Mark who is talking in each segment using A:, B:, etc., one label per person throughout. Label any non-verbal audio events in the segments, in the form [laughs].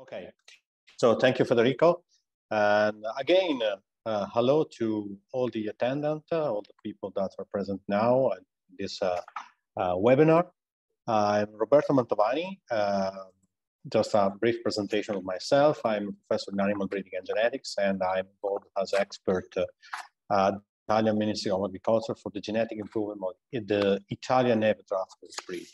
A: Okay, so thank you, Federico. And again, uh, uh, hello to all the attendants, uh, all the people that are present now in this uh, uh, webinar. I'm Roberto Mantovani. Uh, just a brief presentation of myself. I'm a professor in animal breeding and genetics, and I'm involved as expert at Italian Ministry of Agriculture for the genetic improvement of the Italian Neve breed.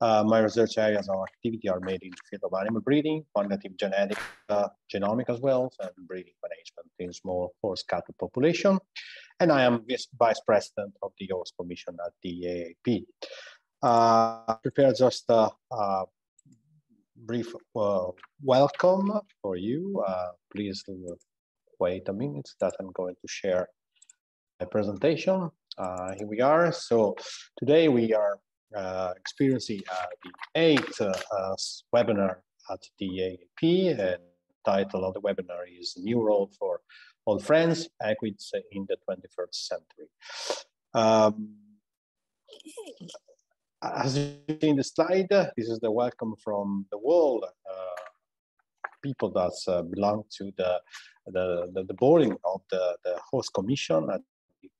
A: Uh, my research areas of activity are made in the field of animal breeding, quantitative genetic, uh, genomic as well, and breeding management in small horse cattle population. And I am vice president of the horse commission at the EAAP. Uh, prepare just a, a brief uh, welcome for you. Uh, please wait a minute that I'm going to share my presentation. Here we are. So today we are uh, experiencing uh, the eighth uh, webinar at the EAAP. And title of the webinar is New Role for All Friends, Equids in the 21st Century. Um, as you see in the slide, this is the welcome from the world uh, people that uh, belong to the, the, the, the boarding of the, the horse commission at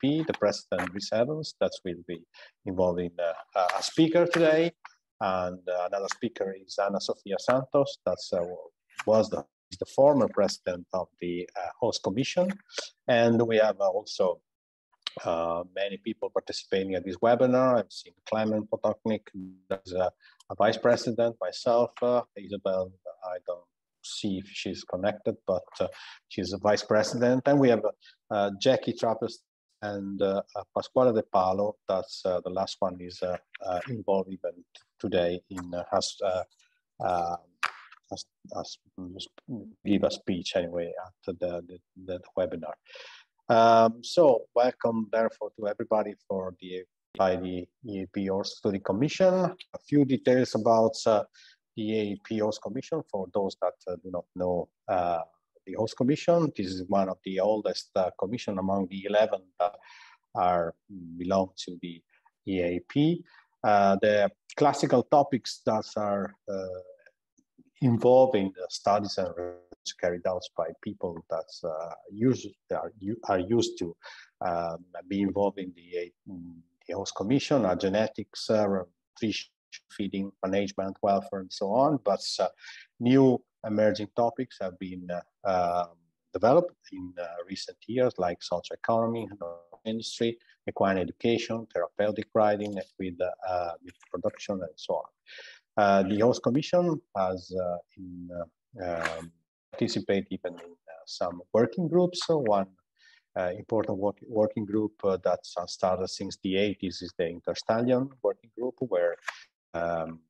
A: the President Rhys Evans, that will be involving uh, a speaker today. And uh, another speaker is Ana Sofia Santos, that uh, was the, the former president of the horse commission. And we have also uh, many people participating at this webinar. I've seen Klemen Potocnik, as a, a, vice president, myself, uh, Isabel, I don't see if she's connected, but uh, she's a vice president. And we have Jackie Trappist and uh, uh, Pasquale De Palo, that's uh, the last one, is uh, uh involved even today in uh, has, has, has give a speech anyway at the, the, the webinar. Um, so welcome therefore to everybody for the by the EAAP Horse Study Commission. A few details about the EAAP Commission for those that do not know the horse commission. This is one of the oldest uh, commission among the 11 that are belong to the EAAP. Uh, the classical topics that are uh, involving the studies and research carried out by people that uh, use, are, are used to um, be involved in the, the horse commission, are genetics, uh, nutrition, feeding, management, welfare, and so on. But uh, new emerging topics have been uh, developed in uh, recent years, like social economy, industry, equine education, therapeutic riding with, uh, production, and so on. The horse commission has in, um, participated even in some working groups. So one uh, important work, working group uh, that started since the 80s is the Interstallion working group, where um,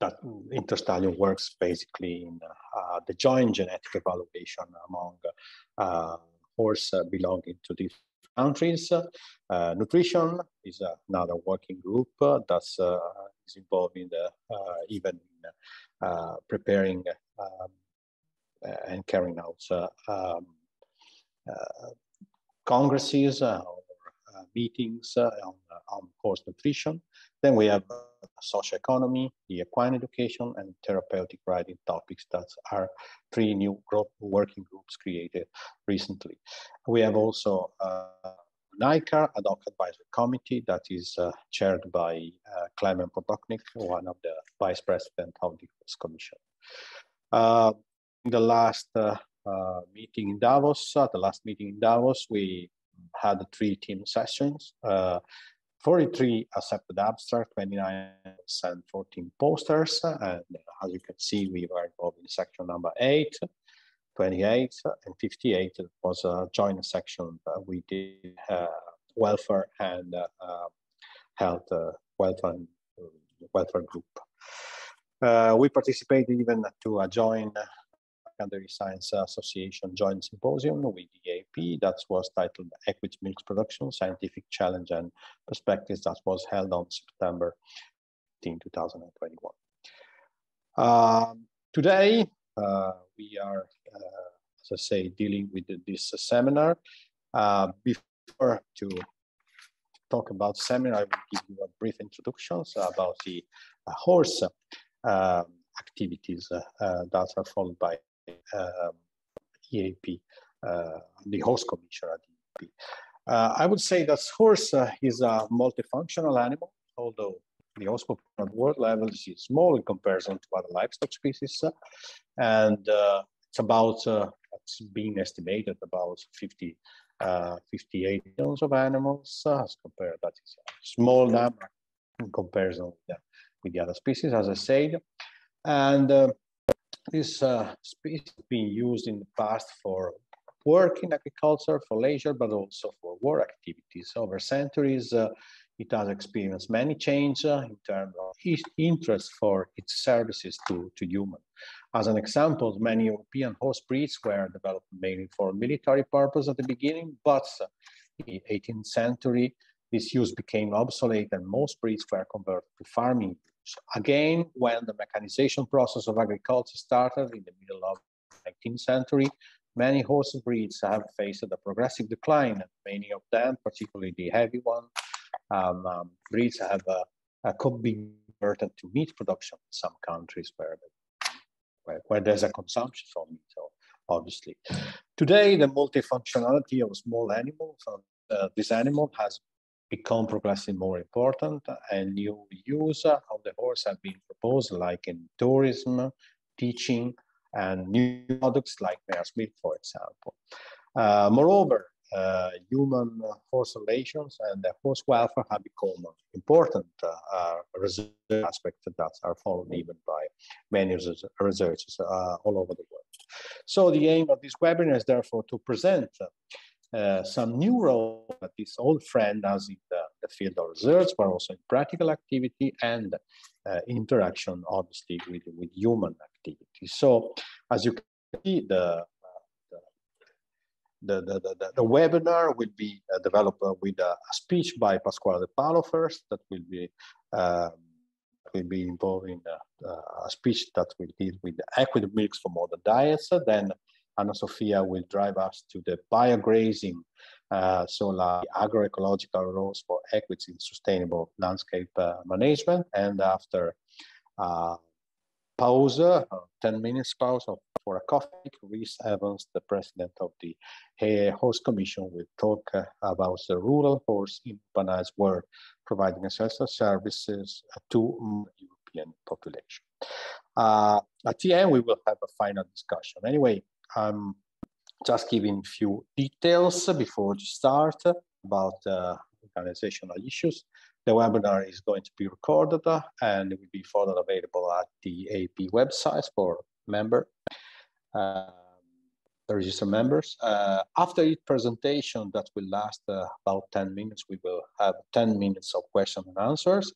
A: that Interstallion works basically in uh, the joint genetic evaluation among uh, horse uh, belonging to these countries. Uh, nutrition is another working group that's is involved in the even in, preparing um, and carrying out um, congresses or meetings on, on horse nutrition. Then we have social economy, the equine education, and therapeutic riding topics that are three new group working groups created recently. We have also uh, an ICAR, ad hoc advisory committee that is uh, chaired by uh, Klemen Potocnik, one of the vice president of the commission. Uh, in the last uh, uh, meeting in Davos, uh, the last meeting in Davos, we had three team sessions. 43 accepted abstract, 29 sent 14 posters. And as you can see, we were involved in section number eight, 28 and 58 It was a joint section we did uh, welfare and uh, uh health uh, welfare, welfare group. Uh, we participated even to a joint Secondary Science Association Joint Symposium with the AP that was titled Equid Milk Production, Scientific Challenge and Perspectives that was held on September 15, 2021. Um, today, uh, we are, uh, as I say, dealing with this seminar. Uh, before to talk about seminar, I will give you a brief introduction about the uh, horse. Um, activities that are followed by um, EAAP, the host commissioner at EAAP. I would say that horse is a multifunctional animal, although the host population at world level is small in comparison to other livestock species. And uh, it's about, uh, it's being estimated about 50, uh, 58 millions of animals as compared, that is a small number in comparison with the, with the other species, as I said. And uh, this uh, species has been used in the past for work in agriculture, for leisure, but also for war activities. Over centuries, uh, it has experienced many changes uh, in terms of interest for its services to, to humans. As an example, many European horse breeds were developed mainly for military purpose at the beginning, but in the 18th century, this use became obsolete and most breeds were converted to farming use. Again, when the mechanization process of agriculture started in the middle of the 19th century, many horse breeds have faced a progressive decline. Many of them, particularly the heavy ones, um, um, breeds have a, a could be converted to meat production in some countries where, where, where there's a consumption for meat, so obviously. Today, the multifunctionality of small animals, uh, this animal has become progressively more important and new use of the horse have been proposed like in tourism, teaching, and new products like mare's milk, for example. Uh, moreover, uh, human horse relations and the horse welfare have become important uh, research aspects that are followed even by many researchers uh, all over the world. So the aim of this webinar is therefore to present uh, some new role that this old friend has in the, the, field of research, but also in practical activity and uh, interaction, obviously, with, with human activity. So, as you can see, the the, the, the, the, webinar will be uh, developed uh, with a, speech by Pasquale De Palo first that will be um, will be involved in a, a, speech that will deal with the equitable milks for modern diets. Then Ana Sofia will drive us to the biograzing, uh, so like agroecological roles for equids in sustainable landscape uh, management. And after uh, pause, uh, 10 minutes pause of, for a coffee. Rhys Evans, the president of the Horse Commission, will talk uh, about the rural horse in urbanized world, providing essential services to European population. Uh, at the end, we will have a final discussion. Anyway, I'm just giving a few details before we start about uh, organizational issues. The webinar is going to be recorded uh, and it will be further available at the AP website for member, uh, registered members. Uh, after each presentation that will last uh, about 10 minutes, we will have 10 minutes of questions and answers.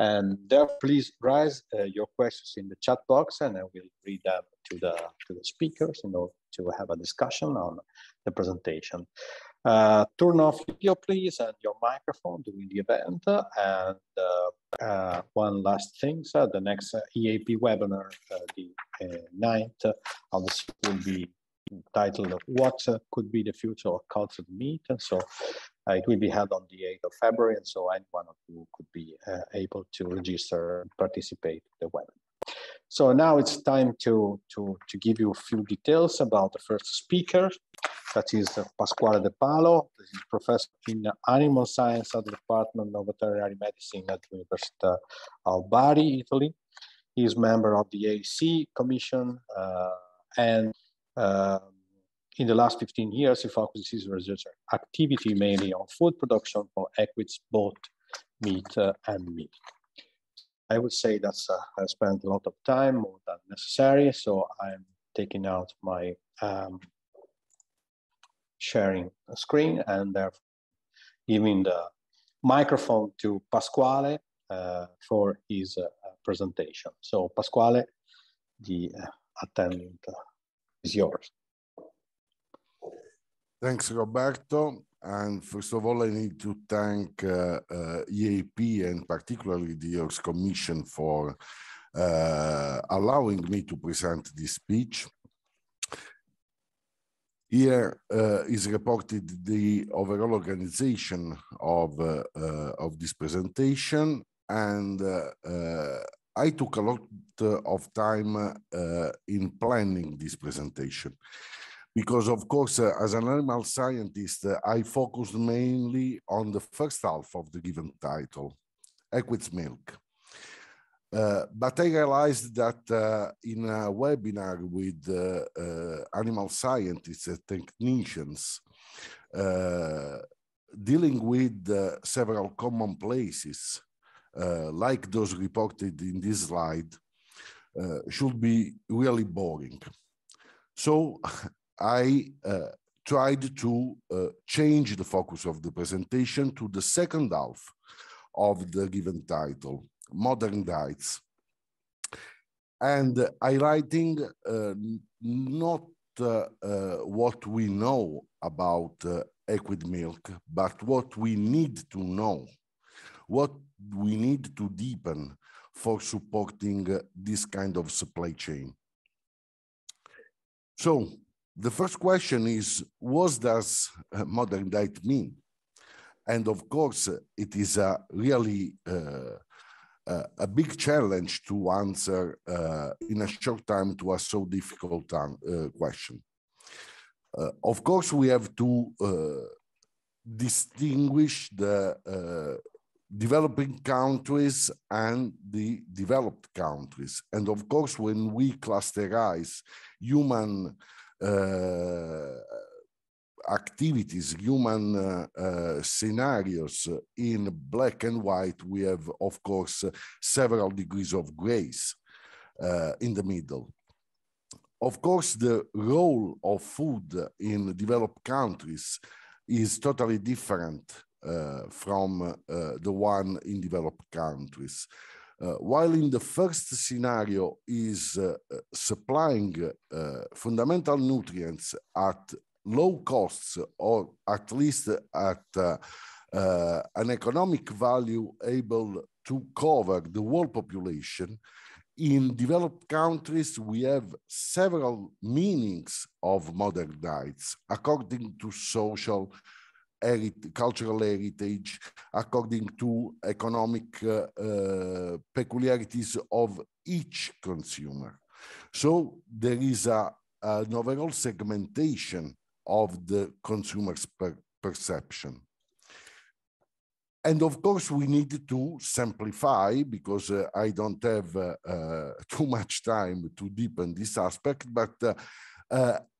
A: And there, please raise uh, your questions in the chat box and I will read them to the, to the speakers in order to have a discussion on the presentation. Uh, turn off video, please, and your microphone during the event. And uh, uh, one last thing, so the next uh, EAAP webinar, uh, the 9th uh, of will be titled What Could Be the Future of Cultured Meat? And so it will be held on the 8th of February, and so anyone of you could be able to register and participate in the webinar. So now it's time to, to, to give you a few details about the first speaker that is Pasquale De Palo. Professor in animal science at the Department of Veterinary Medicine at the University of Bari, Italy. He is member of the AC Commission uh, and uh, in the last 15 years, he focuses his research activity mainly on food production for equids, both meat uh, and meat. I would say that's uh, I spent a lot of time more than necessary, so I'm taking out my um, sharing screen and therefore giving the microphone to Pasquale uh, for his uh, presentation. So Pasquale, the uh, attendant uh, is yours.
B: Thanks, Roberto. And first of all, I need to thank uh, uh, EAAP and particularly the Horse Commission for allowing me to present this speech. Here uh, is reported the overall organization of, uh, uh, of this presentation, and uh, uh, I took a lot of time uh, in planning this presentation because of course, uh, as an animal scientist, uh, I focused mainly on the first half of the given title, equid's milk. Uh, but I realized that uh, in a webinar with uh, uh animal scientists and technicians dealing with several common places, like those reported in this slide, should be really boring. So [laughs] I uh, tried to uh, change the focus of the presentation to the second half of the given title, Modern Diets. And highlighting uh, not uh, uh, what we know about uh, equid milk, but what we need to know, what we need to deepen for supporting this kind of supply chain. So the first question is, what does modern diet mean? And of course, it is a really uh, a big challenge to answer uh, in a short time to a so difficult uh, question. Uh, of course, we have to uh, distinguish the uh, developing countries and the developed countries. And of course, when we clusterize human uh, activities, human uh, uh, scenarios in black and white, we have, of course, several degrees of grace in the middle. Of course, the role of food in developed countries is totally different uh, from uh, the one in developed countries. Uh, while in the first scenario is uh, uh, supplying fundamental nutrients at low costs or at least at an economic value able to cover the whole population, in developed countries, we have several meanings of modern diets according to social cultural heritage according to economic uh, uh, peculiarities of each consumer. So there is a, an overall segmentation of the consumer's per perception. And of course, we need to simplify because uh, I don't have uh, uh, [laughs] too much time to deepen this aspect, but uh,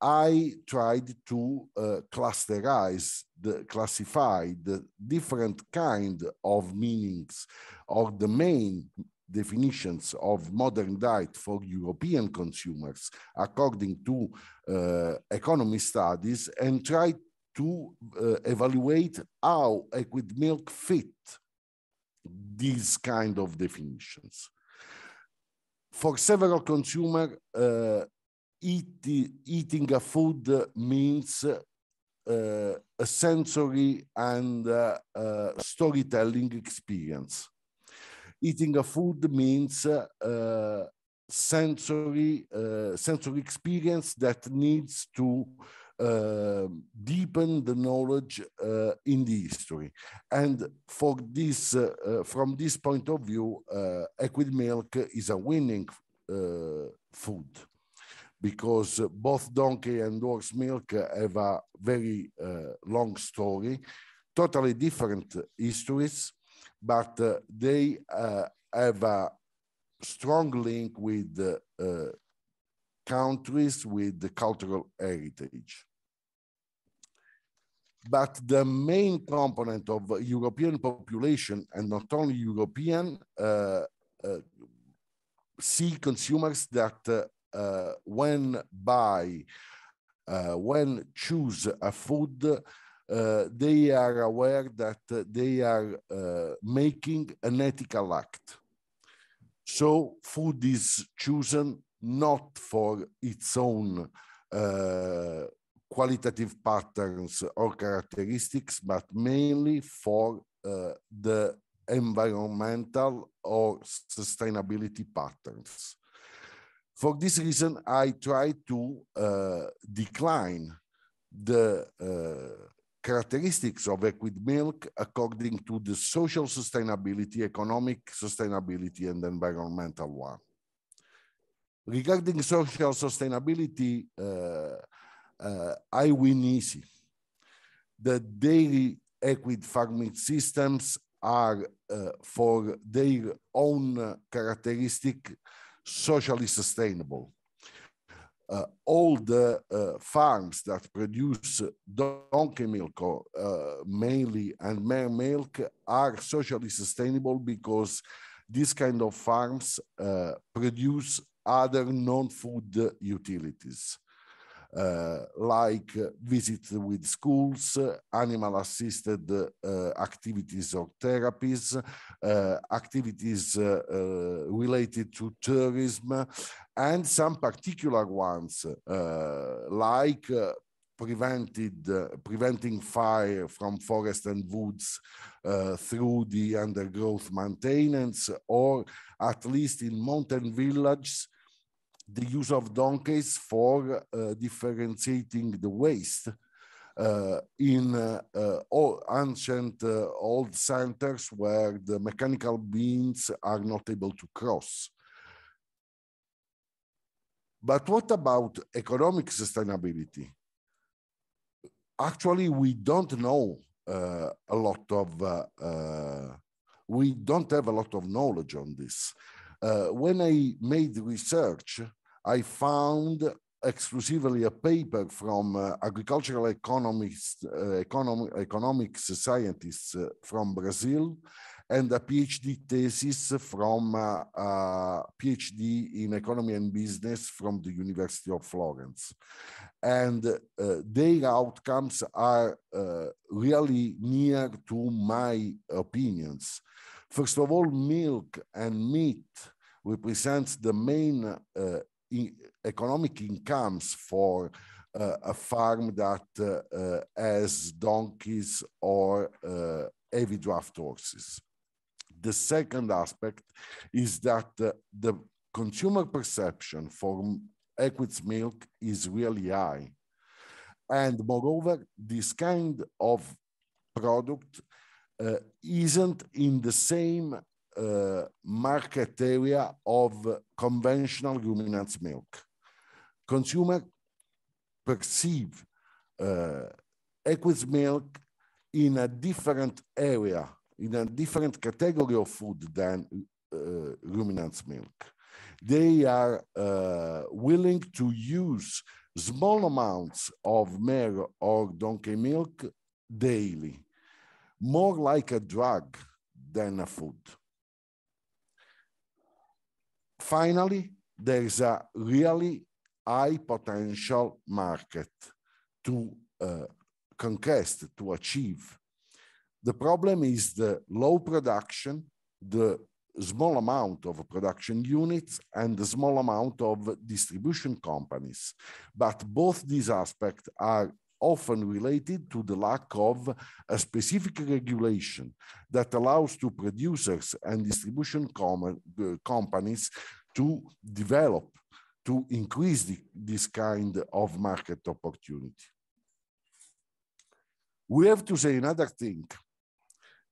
B: I tried to uh, clusterize, the, classify the different kind of meanings or the main definitions of modern diet for European consumers according to uh, economy studies and try to uh, evaluate how equid milk fit these kind of definitions. For several consumers, uh, eat, eating a food means uh, a sensory and uh, uh, storytelling experience. Eating a food means uh, sensory uh, sensory experience that needs to uh, deepen the knowledge in the history. And for this, from this point of view, equid milk is a winning food because both donkey and horse milk have a very uh, long story, totally different histories, but uh, they uh, have a strong link with uh, countries with the cultural heritage. But the main component of European population, and not only European, uh, uh, see consumers that uh, when buy, uh, when choose a food, uh, they are aware that they are making an ethical act. So food is chosen not for its own uh, qualitative patterns or characteristics, but mainly for uh, the environmental or sustainability patterns. For this reason, I try to uh, decline the uh, characteristics of equid milk according to the social sustainability, economic sustainability, and environmental one. Regarding social sustainability, uh, uh, I win easy. The dairy equid farming systems are, uh, for their own characteristic, socially sustainable uh, all the uh, farms that produce donkey milk, uh, mainly and mare milk, are socially sustainable because these kind of farms uh, produce other non-food utilities. Uh, like uh, visits with schools, animal assisted uh, activities or therapies, activities related to tourism, and some particular ones like prevented uh, preventing fire from forest and woods uh, through the undergrowth maintenance or at least in mountain villages the use of donkeys for uh, differentiating the waste uh, in uh, all ancient old centers where the mechanical beings are not able to cross. But what about economic sustainability? Actually, we don't know uh, a lot of, uh, uh, we don't have a lot of knowledge on this. when I made research, I found exclusively a paper from uh, agricultural economists, uh, economic, economics scientists uh, from Brazil and a PhD thesis from uh, a PhD in economy and business from the University of Florence. And uh, their outcomes are uh, really near to my opinions. First of all, milk and meat represents the main economic incomes for uh, a farm that uh, uh, has donkeys or uh, heavy draft horses. The second aspect is that the consumer perception for equid's milk is really high. And moreover, this kind of product uh, isn't in the same uh, market area of conventional ruminants milk. Consumer perceive uh, equid milk in a different area, in a different category of food than uh, ruminants milk. They are uh, willing to use small amounts of mare or donkey milk daily, more like a drug than a food. Finally, there is a really high potential market to uh, conquest, to achieve. The problem is the low production, the small amount of production units and the small amount of distribution companies. But both these aspects are often related to the lack of a specific regulation that allows to producers and distribution com uh, companies to develop, to increase the, this kind of market opportunity. We have to say another thing,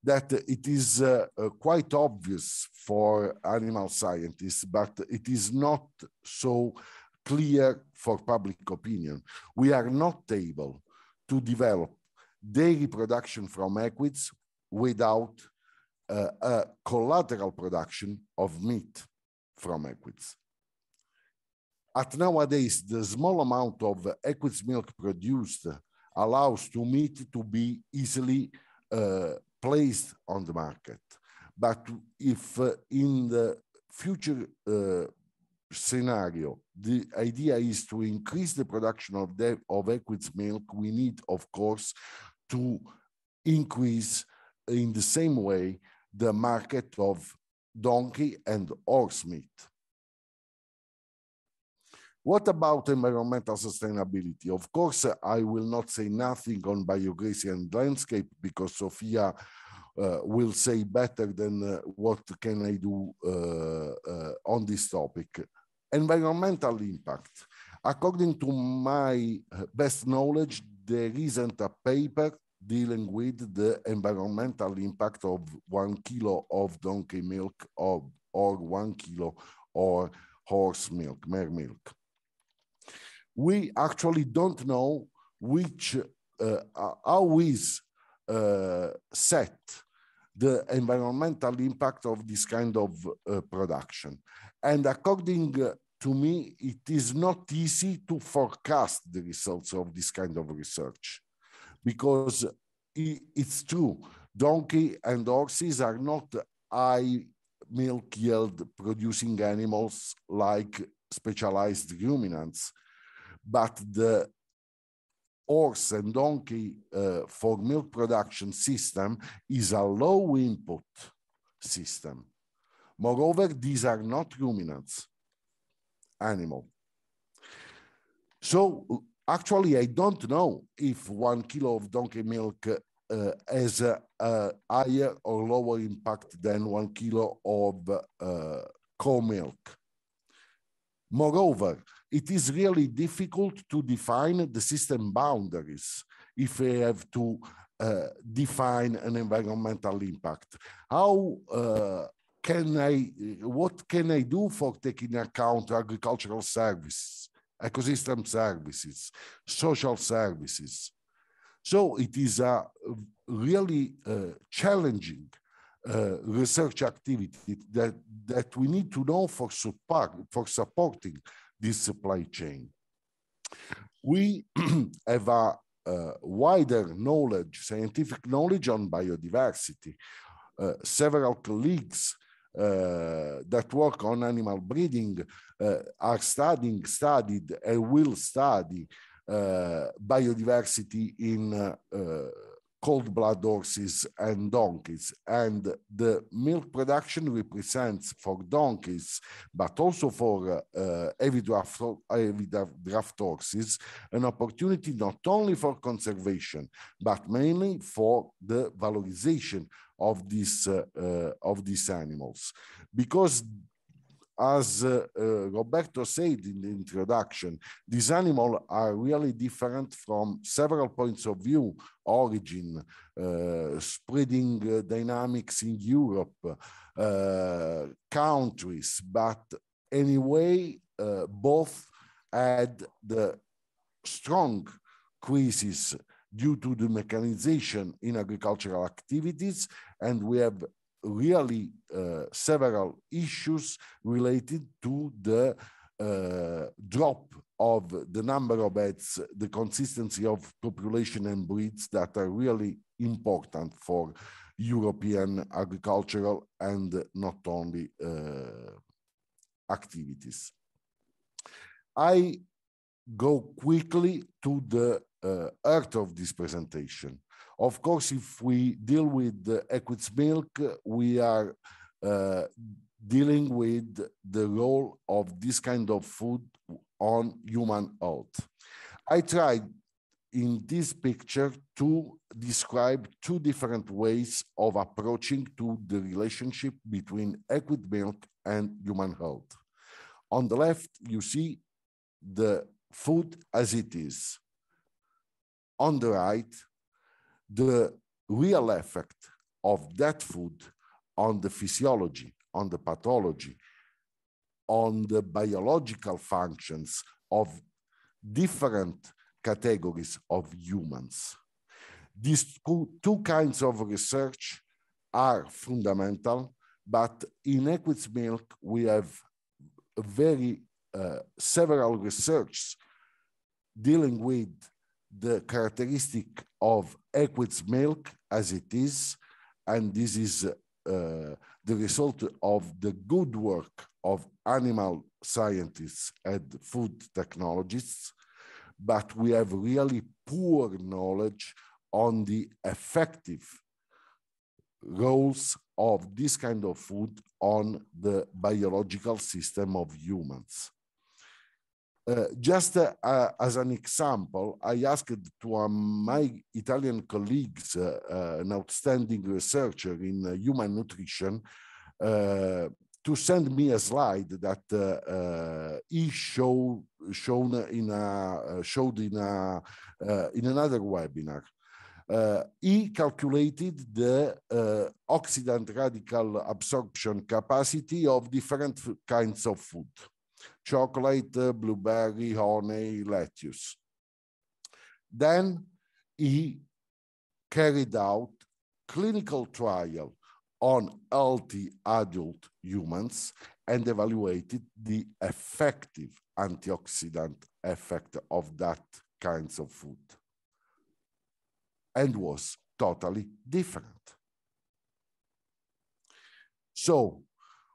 B: that it is uh, uh, quite obvious for animal scientists, but it is not so clear for public opinion. We are not able to develop dairy production from equids without uh, a collateral production of meat from equids. At nowadays, the small amount of equids milk produced allows to meat to be easily uh, placed on the market. But if uh, in the future uh, scenario, the idea is to increase the production of, the, of equids milk, we need, of course, to increase in the same way the market of donkey and horse meat. What about environmental sustainability? Of course, I will not say nothing on biograzing and landscape because Sofia uh, will say better than uh, what can I do uh, uh on this topic. Environmental impact. According to my best knowledge, there isn't a paper dealing with the environmental impact of one kilo of donkey milk or, or one kilo or horse milk, mare milk. We actually don't know which, uh, how is uh, set the environmental impact of this kind of uh, production. And according to me, it is not easy to forecast the results of this kind of research because it's true, donkey and horses are not high milk yield producing animals like specialized ruminants, but the horse and donkey uh, for milk production system is a low input system. Moreover, these are not ruminants animal. So actually, I don't know if one kilo of donkey milk uh, has a, a, higher or lower impact than one kilo of uh, cow milk. Moreover, it is really difficult to define the system boundaries if we have to uh, define an environmental impact. How uh, can I, what can I do for taking account agricultural services, ecosystem services, social services? So it is a really uh, challenging uh, research activity that, that we need to know for support, for supporting this supply chain. We [clears throat] have a, wider knowledge, scientific knowledge on biodiversity. Uh, several colleagues uh, that work on animal breeding uh, are studying, studied, and will study uh, biodiversity in uh, cold blood horses and donkeys. And the milk production represents for donkeys, but also for uh, heavy, draft, heavy draft horses, an opportunity not only for conservation, but mainly for the valorization of these, uh, uh, of these animals. Because as uh, uh, Roberto said in the introduction, these animals are really different from several points of view, origin, uh, spreading uh, dynamics in Europe, uh, countries, but anyway, uh, both had the strong crisis due to the mechanization in agricultural activities, and we have really uh, several issues related to the uh, drop of the number of heads, the consistency of population and breeds that are really important for European agricultural and not only uh, activities. I go quickly to the uh, heart of this presentation. Of course, if we deal with the Equids milk, we are uh, dealing with the role of this kind of food on human health. I tried in this picture to describe two different ways of approaching to the relationship between equid milk and human health. On the left, you see the food as it is. On the right, the real effect of that food on the physiology, on the pathology, on the biological functions of different categories of humans. These two kinds of research are fundamental, but in Equid's milk, we have very uh, several research dealing with the characteristic of equid's milk as it is, and this is uh, the result of the good work of animal scientists and food technologists, but we have really poor knowledge on the effective roles of this kind of food on the biological system of humans. Uh, just uh, uh, as an example, I asked to um, my Italian colleagues, uh, uh, an outstanding researcher in human nutrition, to send me a slide that he show, shown in a, showed in, a, in another webinar. he calculated the oxidant radical absorption capacity of different kinds of food chocolate, blueberry, honey, lettuce. Then he carried out clinical trial on healthy adult humans and evaluated the effective antioxidant effect of that kinds of food and was totally different. So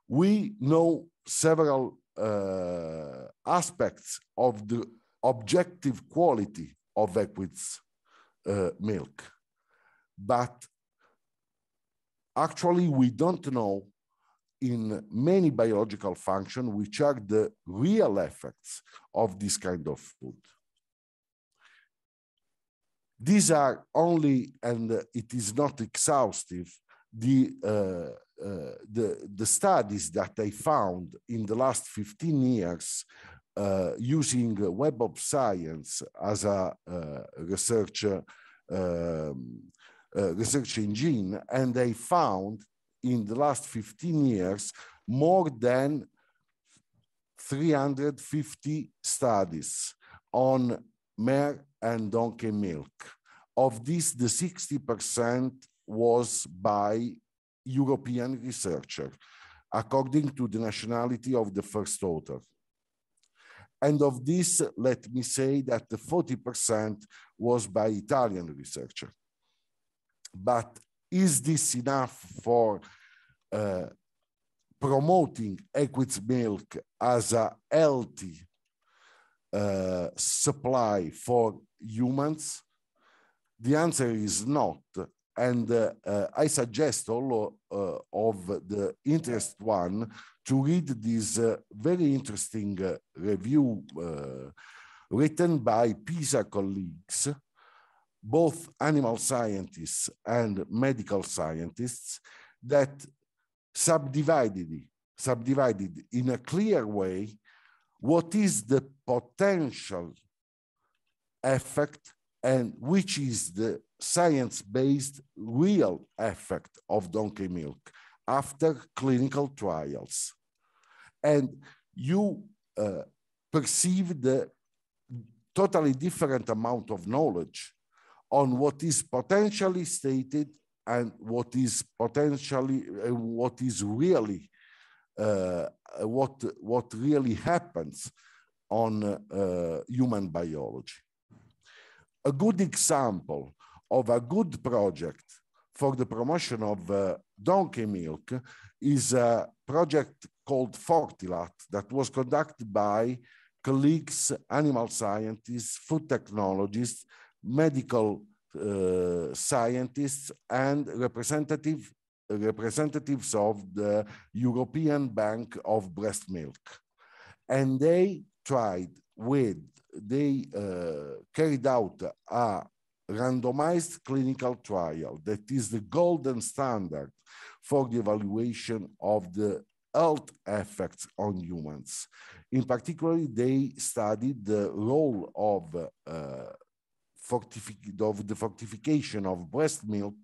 B: we know several uh, aspects of the objective quality of equids uh, milk, but actually we don't know in many biological functions which are the real effects of this kind of food. These are only, and it is not exhaustive, the, uh, the, the studies that I found in the last 15 years uh, using Web of Science as a uh, research, um, uh, research engine, and I found in the last 15 years more than 350 studies on mare and donkey milk. Of this, the 60% was by European researcher, according to the nationality of the first author. And of this, let me say that the 40% was by Italian researcher. But is this enough for uh, promoting Equid's milk as a healthy uh, supply for humans? The answer is not. And uh, uh, I suggest all uh, of the interest one to read this uh, very interesting uh, review written by PISA colleagues, both animal scientists and medical scientists, that subdivided, subdivided in a clear way what is the potential effect and which is the science-based real effect of donkey milk after clinical trials. And you uh, perceive the totally different amount of knowledge on what is potentially stated and what is potentially uh, what is really uh, what what really happens on uh, human biology. A good example of a good project for the promotion of uh, donkey milk is a project called Fortilat that was conducted by colleagues, animal scientists, food technologists, medical uh, scientists, and representative, representatives of the European Bank of Breast Milk. And they tried with, they uh, carried out a randomized clinical trial that is the golden standard for the evaluation of the health effects on humans. In particular, they studied the role of, uh, of the fortification of breast milk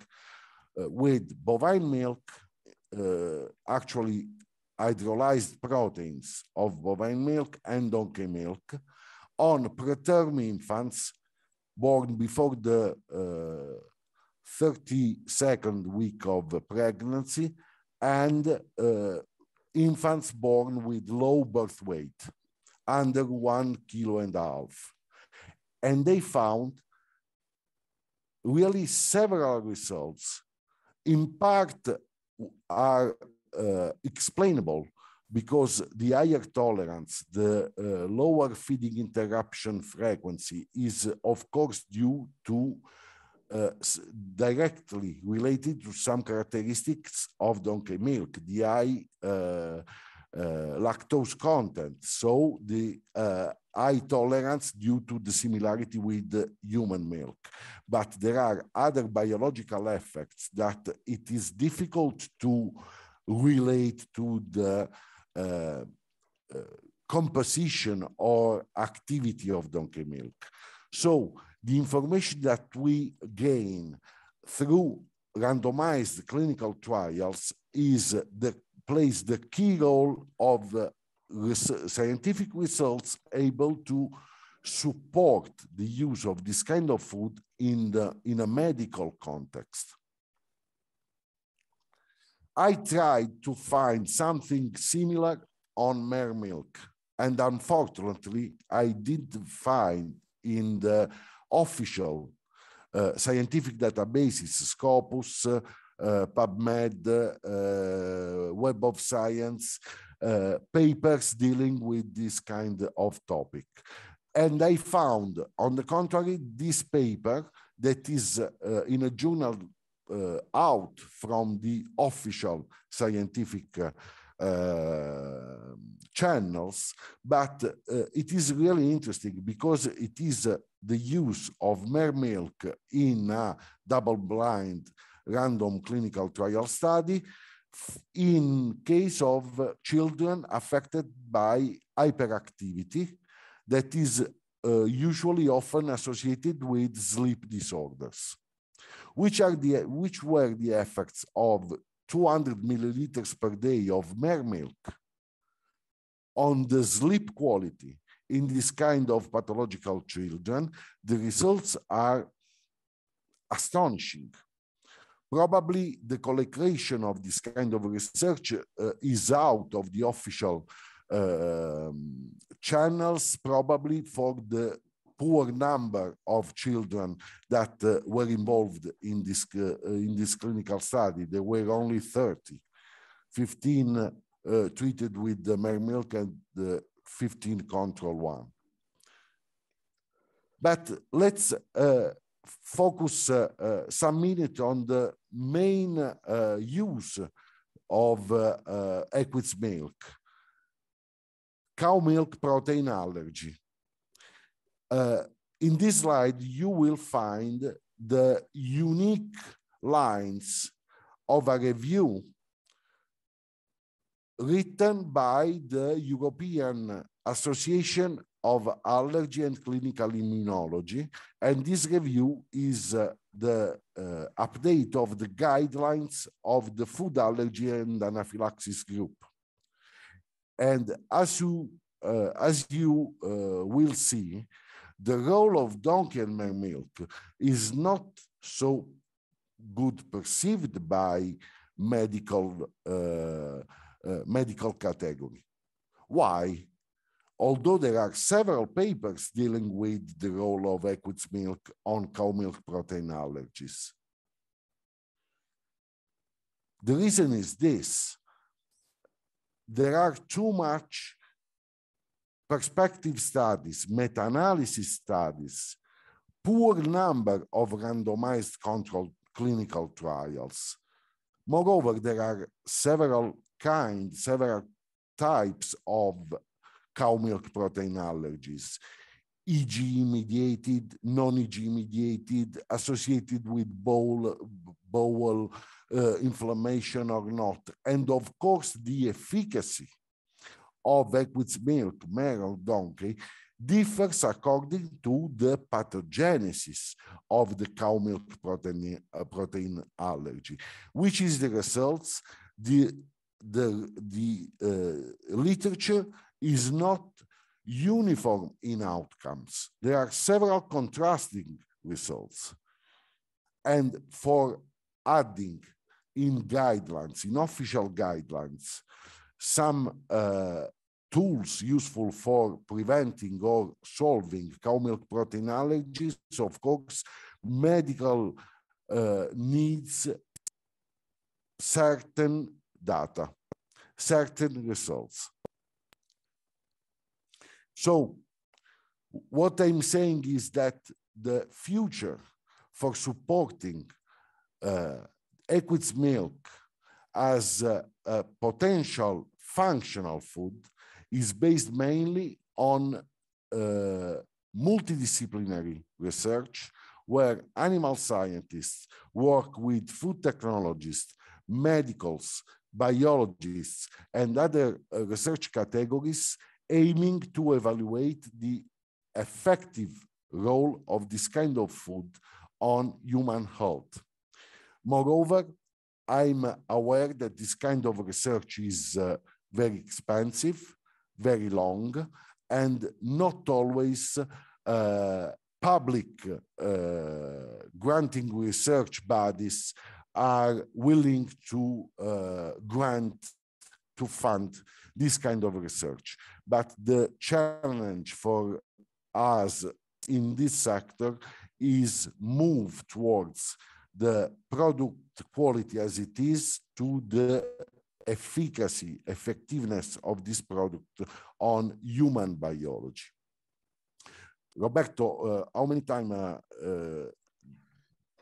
B: uh, with bovine milk, uh, actually hydrolyzed proteins of bovine milk and donkey milk on preterm infants born before the uh, 32nd week of pregnancy and uh, infants born with low birth weight, under one kilo and a half. And they found really several results. In part, are explainable because the higher tolerance, the uh, lower feeding interruption frequency is of course due to uh, directly related to some characteristics of donkey milk, the high uh, uh lactose content. So the uh, high tolerance due to the similarity with the human milk. But there are other biological effects that it is difficult to relate to the uh, uh, composition or activity of donkey milk. So the information that we gain through randomized clinical trials is the plays the key role of the res scientific results able to support the use of this kind of food in the in a medical context. I tried to find something similar on mare milk, and unfortunately, I didn't find in the official uh, scientific databases, Scopus, uh, PubMed, uh, Web of Science, uh, papers dealing with this kind of topic. And I found, on the contrary, this paper that is uh, in a journal out from the official scientific uh, channels, but uh, it is really interesting because it is uh, the use of mare milk in a double-blind random clinical trial study in case of children affected by hyperactivity that is uh, usually often associated with sleep disorders. Which, are the, which were the effects of 200 milliliters per day of mare milk on the sleep quality in this kind of pathological children, the results are astonishing. Probably the collocation of this kind of research uh, is out of the official uh, channels, probably for the poor number of children that uh, were involved in this, uh, in this clinical study. There were only 30, 15 uh, treated with the mare milk and the 15 control one. But let's uh, focus uh, uh, some minute on the main use of uh, Equid's milk. Cow milk protein allergy. Uh, in this slide, you will find the unique lines of a review written by the European Association of Allergy and Clinical Immunology. And this review is uh, the uh, update of the guidelines of the food allergy and anaphylaxis group. And as you, uh, as you uh, will see, the role of donkey and mare milk is not so good perceived by medical uh, uh, medical category. Why? Although there are several papers dealing with the role of equid's milk on cow milk protein allergies. The reason is this. There are too much perspective studies, meta-analysis studies, poor number of randomized controlled clinical trials. Moreover, there are several kinds, several types of cow milk protein allergies. EG mediated, non-EG mediated, associated with bowel, bowel uh, inflammation or not. And of course, the efficacy of Equid's milk, mare or donkey, differs according to the pathogenesis of the cow milk protein, uh, protein allergy, which is the results, the, the, the uh, literature is not uniform in outcomes. There are several contrasting results. And for adding in guidelines, in official guidelines, some uh, tools useful for preventing or solving cow milk protein allergies, of course, medical uh, needs certain data, certain results. So what I'm saying is that the future for supporting uh, Equid's milk as a, a potential functional food is based mainly on uh, multidisciplinary research where animal scientists work with food technologists, medicals, biologists, and other uh, research categories aiming to evaluate the effective role of this kind of food on human health. Moreover, I'm aware that this kind of research is uh, very expensive, very long, and not always uh, public uh, granting research bodies are willing to uh, grant to fund this kind of research. But the challenge for us in this sector is move towards the product quality as it is to the efficacy, effectiveness of this product on human biology. Roberto, uh, how many time? Uh, uh,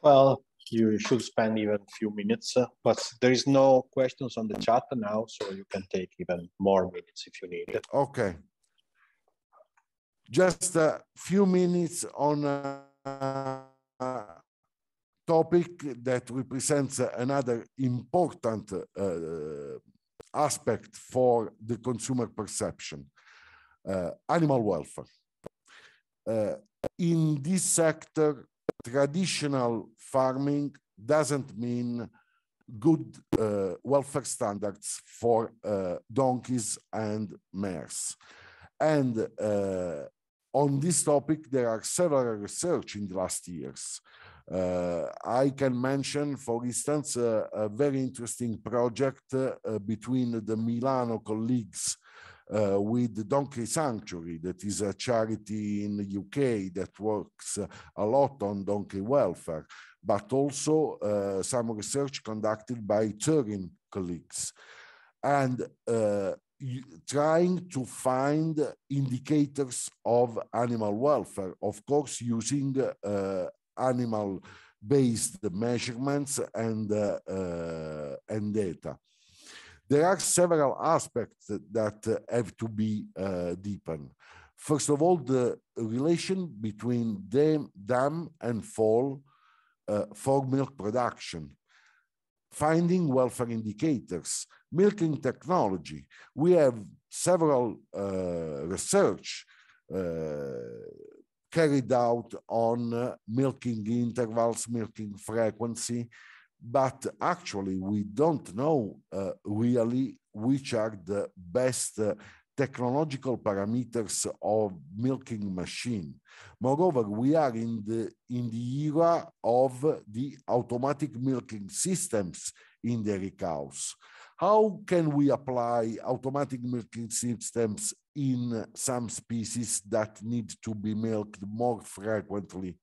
A: well, you should spend even a few minutes, uh, but there is no questions on the chat now, so you can take even more minutes if you need it.
B: Okay. Just a few minutes on a topic that represents another important uh, aspect for the consumer perception, uh, animal welfare. Uh, in this sector, traditional farming doesn't mean good uh, welfare standards for uh, donkeys and mares. And uh, on this topic, there are several research in the last years. Uh, I can mention, for instance, uh, a very interesting project uh, between the Milano colleagues uh, with the Donkey Sanctuary, that is a charity in the UK that works a lot on donkey welfare, but also uh, some research conducted by Turin colleagues. And trying to find indicators of animal welfare, of course, using animal based measurements and, uh, and data there are several aspects that have to be uh, deepened. First of all, the relation between dam, dam and foal uh, for milk production. Finding welfare indicators, milking technology. We have several uh, research uh, carried out on milking intervals, milking frequency, but actually we don't know uh, really which are the best uh, technological parameters of milking machine. Moreover, we are in the, in the era of the automatic milking systems in dairy cows. How can we apply automatic milking systems in some species that need to be milked more frequently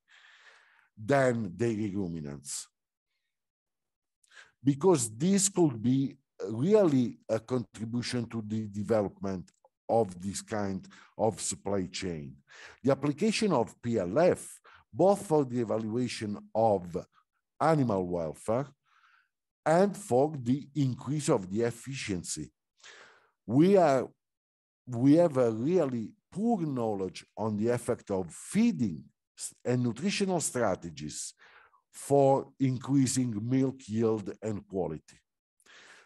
B: than dairy ruminants? because this could be really a contribution to the development of this kind of supply chain. The application of PLF, both for the evaluation of animal welfare and for the increase of the efficiency. We, are, we have a really poor knowledge on the effect of feeding and nutritional strategies for increasing milk yield and quality.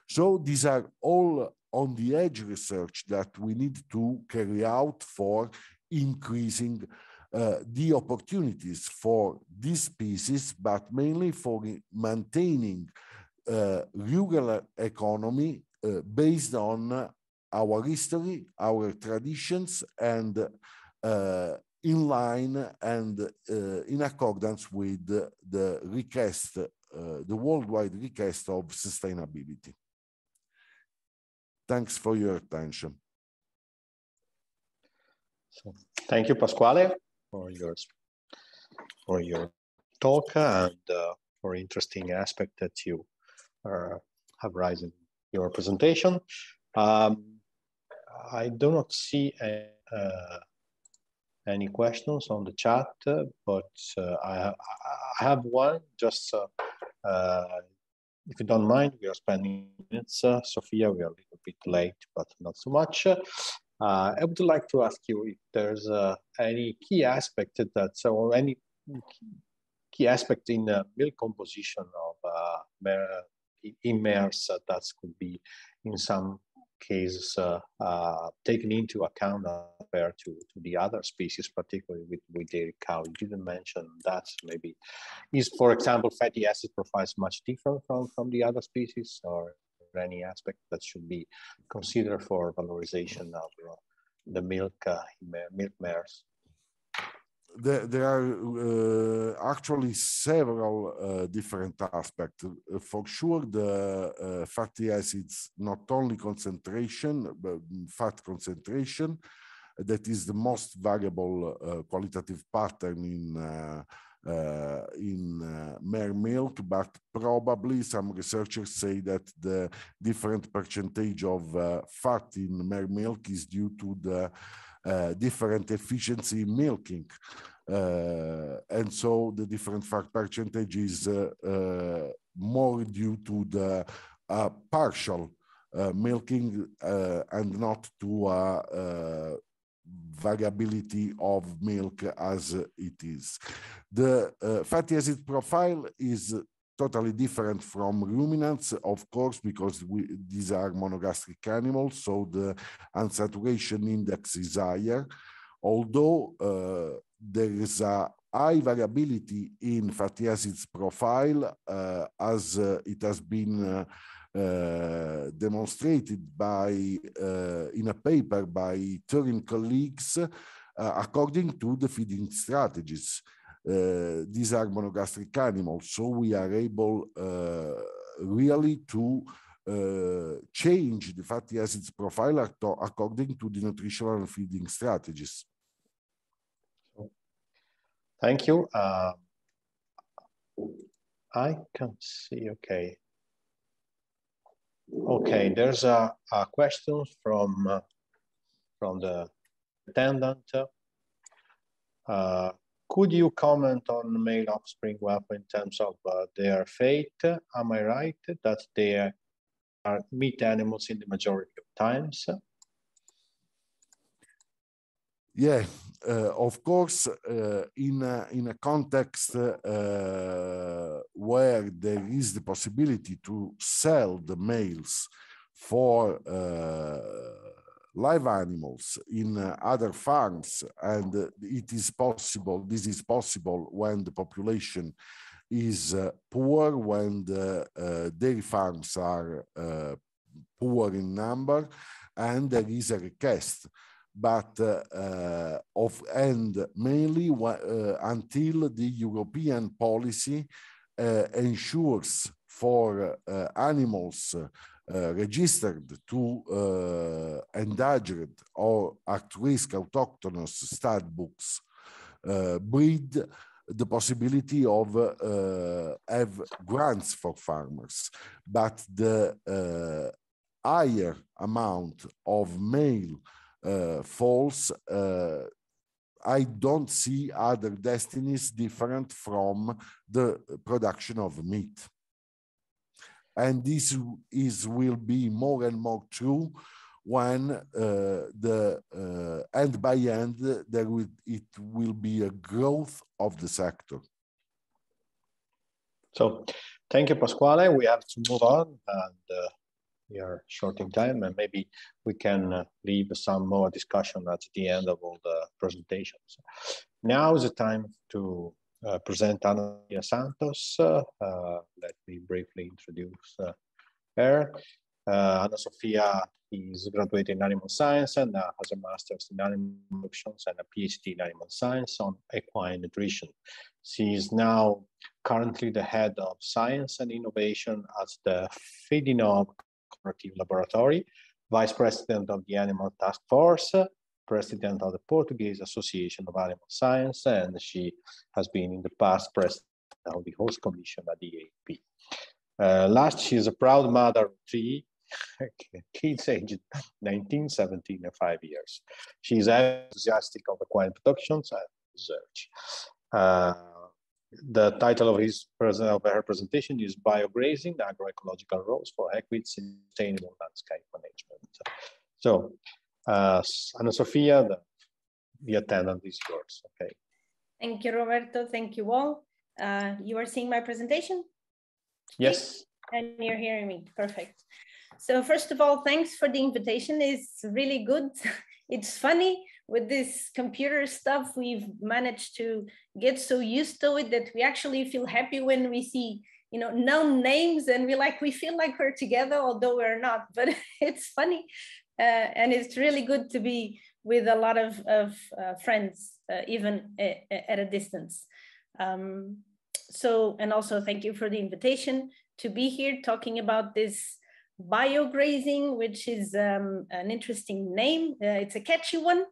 B: So these are all on the edge research that we need to carry out for increasing uh, the opportunities for these species, but mainly for maintaining uh, rural economy uh, based on our history, our traditions, and uh, in line and uh, in accordance with the, request, uh, the worldwide request of sustainability. Thanks for your attention.
A: So, thank you, Pasquale, for your for your talk and uh, for interesting aspect that you uh, have raised in your presentation. Um, I do not see uh, any questions on the chat, but uh, I, I, have one just uh, uh, if you don't mind, we are spending minutes. Uh, Sofia, we are a little bit late, but not so much. Uh, I would like to ask you if there's uh, any key aspect that, or any key aspect in the milk composition of in mares that could be in some cases taken into account compared to, to the other species, particularly with, with dairy cow. You didn't mention that maybe. Is, for example, fatty acid profiles much different from, from the other species or any aspect that should be considered for valorization of uh, the milk, uh, milk mares?
B: There, there are uh, actually several uh, different aspects. Uh, for sure, the uh, fatty acids, not only concentration, but fat concentration, that is the most variable uh, qualitative pattern in uh, in mare milk, but probably some researchers say that the different percentage of fat in mare milk is due to the Uh, different efficiency in milking. Uh, and so the different fat percentage is uh, uh, more due to the uh, partial milking and not to variability of milk as it is. The uh, fatty acid profile is totally different from ruminants, of course, because we, these are monogastric animals, so the unsaturation index is higher. Although uh, there is a high variability in fatty acids profile, uh, as uh, it has been uh, uh, demonstrated by uh, in a paper by Turin colleagues, according to the feeding strategies. Uh, these are monogastric animals. So we are able uh, really to uh, change the fatty acids profile according to the nutritional and feeding strategies.
A: Thank you. Uh, I can see, okay. Okay, there's a, a question from, uh, from the attendant. Could you comment on male offspring welfare in terms of uh, their fate? Am I right that they are meat animals in the majority of times?
B: Yeah, uh, of course, uh, in, a, in a context uh, where there is the possibility to sell the males for uh, live animals in uh, other farms and uh, it is possible this is possible when the population is uh, poor when the uh, dairy farms are uh, poor in number and there is a request. But uh, of and mainly until the european policy ensures for animals uh, registered to uh, endangered or at risk autochthonous stud books uh, breed the possibility of uh, have grants for farmers, but the uh, higher amount of male uh, foals, I don't see other destinies different from the production of meat. And this is will be more and more true when uh, the uh, end by end there will it will be a growth of the sector.
A: So, thank you, Pasquale. We have to move on, and uh, we are short in time, and maybe we can uh, leave some more discussion at the end of all the presentations. Now is the time to uh, present Ana Santos. Uh, uh, let me briefly introduce her. Ana Sofia is graduated in animal science and has a master's in animal options and a PhD in animal science on equine nutrition. She is now currently the head of science and innovation at the FeedInov Cooperative Laboratory, vice president of the Animal Task Force, president of the Portuguese Association of Animal Science, and she has been in the past president of the horse commission at the EAAP. Uh, last, she is a proud mother of three [laughs] kids aged 19, 17, and 5 years. She is enthusiastic of equine productions and research. Uh, the title of his of her presentation is Biograzing, Agroecological Roles for Equids in Sustainable Landscape Management. So uh, Ana Sofia, the, the attendant is yours. Okay.
C: Thank you, Roberto. Thank you all. Uh, you are seeing my presentation?
A: Yes.
C: And you're hearing me. Perfect. So first of all, thanks for the invitation. It's really good. [laughs] It's funny with this computer stuff, we've managed to get so used to it that we actually feel happy when we see, you know, known names and we like, we feel like we're together, although we're not, [laughs] but it's funny. Uh, and it's really good to be with a lot of, of uh, friends, uh, even at, at, a distance. Um, so, and also thank you for the invitation to be here talking about this biograzing, which is um, an interesting name. Uh, it's a catchy one.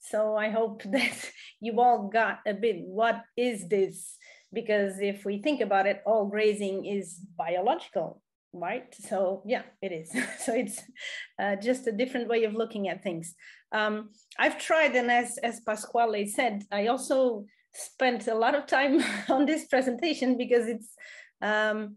C: So I hope [laughs] that you all got a bit, what is this? Because if we think about it, all grazing is biological, right? So yeah, it is. [laughs] so it's uh, just a different way of looking at things. Um, I've tried, and as, as Pasquale said, I also spent a lot of time [laughs] on this presentation because it's, um,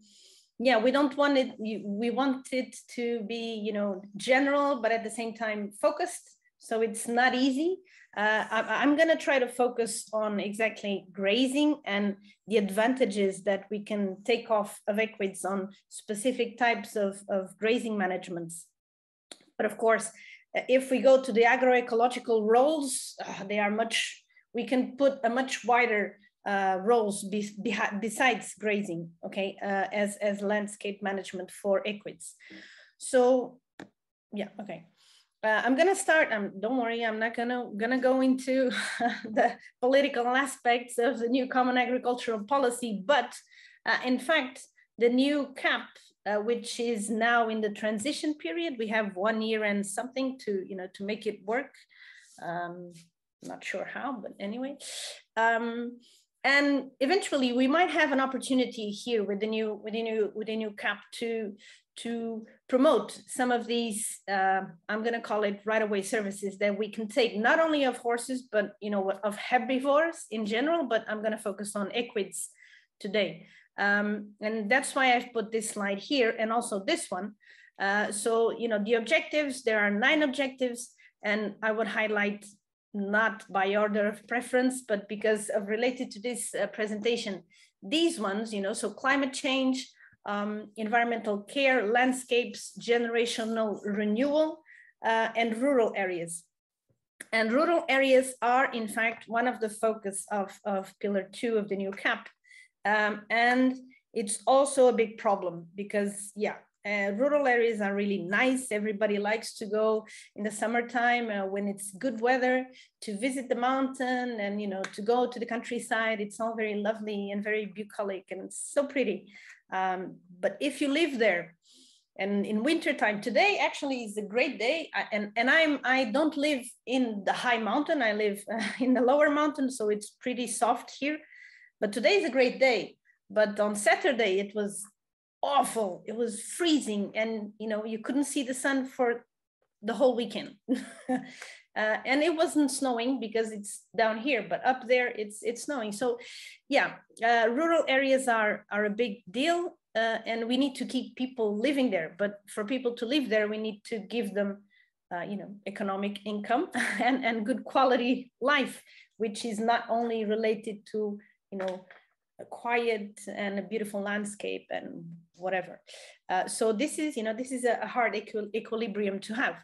C: yeah, we don't want it, we want it to be, you know, general, but at the same time focused. So it's not easy. Uh, I, am going to try to focus on exactly grazing and the advantages that we can take off of equids on specific types of, of grazing managements. But of course, if we go to the agroecological roles, uh, they are much, we can put a much wider uh, roles be, be, besides grazing, okay, uh, as, as landscape management for equids. So, yeah, okay uh, I'm gonna start. Um, don't worry, I'm not gonna gonna go into [laughs] the political aspects of the new Common Agricultural Policy, but uh, in fact, the new CAP, uh, which is now in the transition period, we have one year and something to you know to make it work. Um, not sure how, but anyway. Um, and eventually, we might have an opportunity here with the new with the new with the new CAP to to promote some of these, uh, I'm going to call it right away services that we can take not only of horses, but you know, of herbivores in general, but I'm going to focus on equids today. Um, and that's why I've put this slide here and also this one. Uh, so, you know, the objectives, there are nine objectives and I would highlight not by order of preference, but because of related to this uh, presentation, these ones, you know, so climate change, um, environmental care, landscapes, generational renewal, uh, and rural areas. And rural areas are, in fact, one of the focus of, of pillar two of the new CAP. Um, and it's also a big problem because, yeah, uh, rural areas are really nice. Everybody likes to go in the summertime uh, when it's good weather to visit the mountain and you know to go to the countryside. It's all very lovely and very bucolic and so pretty. Um, but if you live there, and in wintertime, today actually is a great day. and and I'm I don't live in the high mountain. I live uh, [laughs] in the lower mountain, so it's pretty soft here. But today is a great day. But on Saturday it was awful. It was freezing, and you know you couldn't see the sun for the whole weekend. [laughs] Uh, and it wasn't snowing because it's down here, but up there it's it's snowing. So, yeah, uh, rural areas are are a big deal, uh, and we need to keep people living there. But for people to live there, we need to give them, uh, you know, economic income [laughs] and and good quality life, which is not only related to you know a quiet and a beautiful landscape and whatever. Uh, so this is you know this is a hard equi equilibrium to have.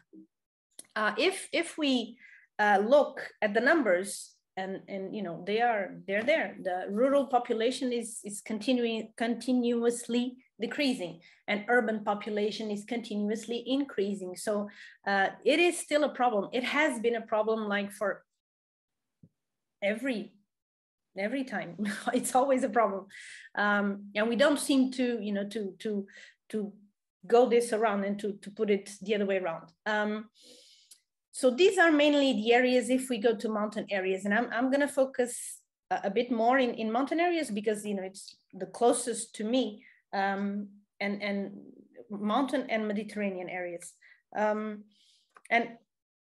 C: Uh, if if we uh, look at the numbers and and you know they are they're there. The rural population is is continuing continuously decreasing and urban population is continuously increasing. So uh, it is still a problem. It has been a problem like for every every time. [laughs] It's always a problem. Um, and we don't seem to you know to to to go this around and to to put it the other way around. Um, so these are mainly the areas if we go to mountain areas. And I'm, I'm going to focus a, a, bit more in, in mountain areas because, you know, it's the closest to me um, and, and mountain and Mediterranean areas. Um, and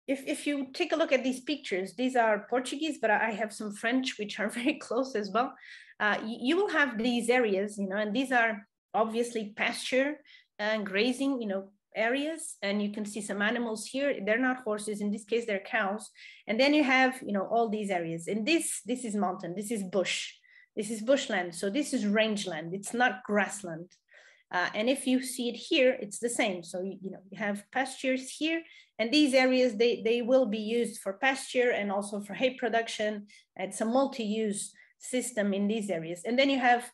C: if, if you take a look at these pictures, these are Portuguese, but I have some French, which are [laughs] very close as well. Uh, you, you will have these areas, you know, and these are obviously pasture and grazing, you know, areas. And you can see some animals here. They're not horses. In this case they're cows. And then you have you know all these areas. And this this is mountain. This is bush. This is bushland. So this is rangeland. It's not grassland Uh, and if you see it here, it's the same. So, you, know, you have pastures here and these areas, they, they will be used for pasture and also for hay production. It's a multi-use system in these areas. And then you have,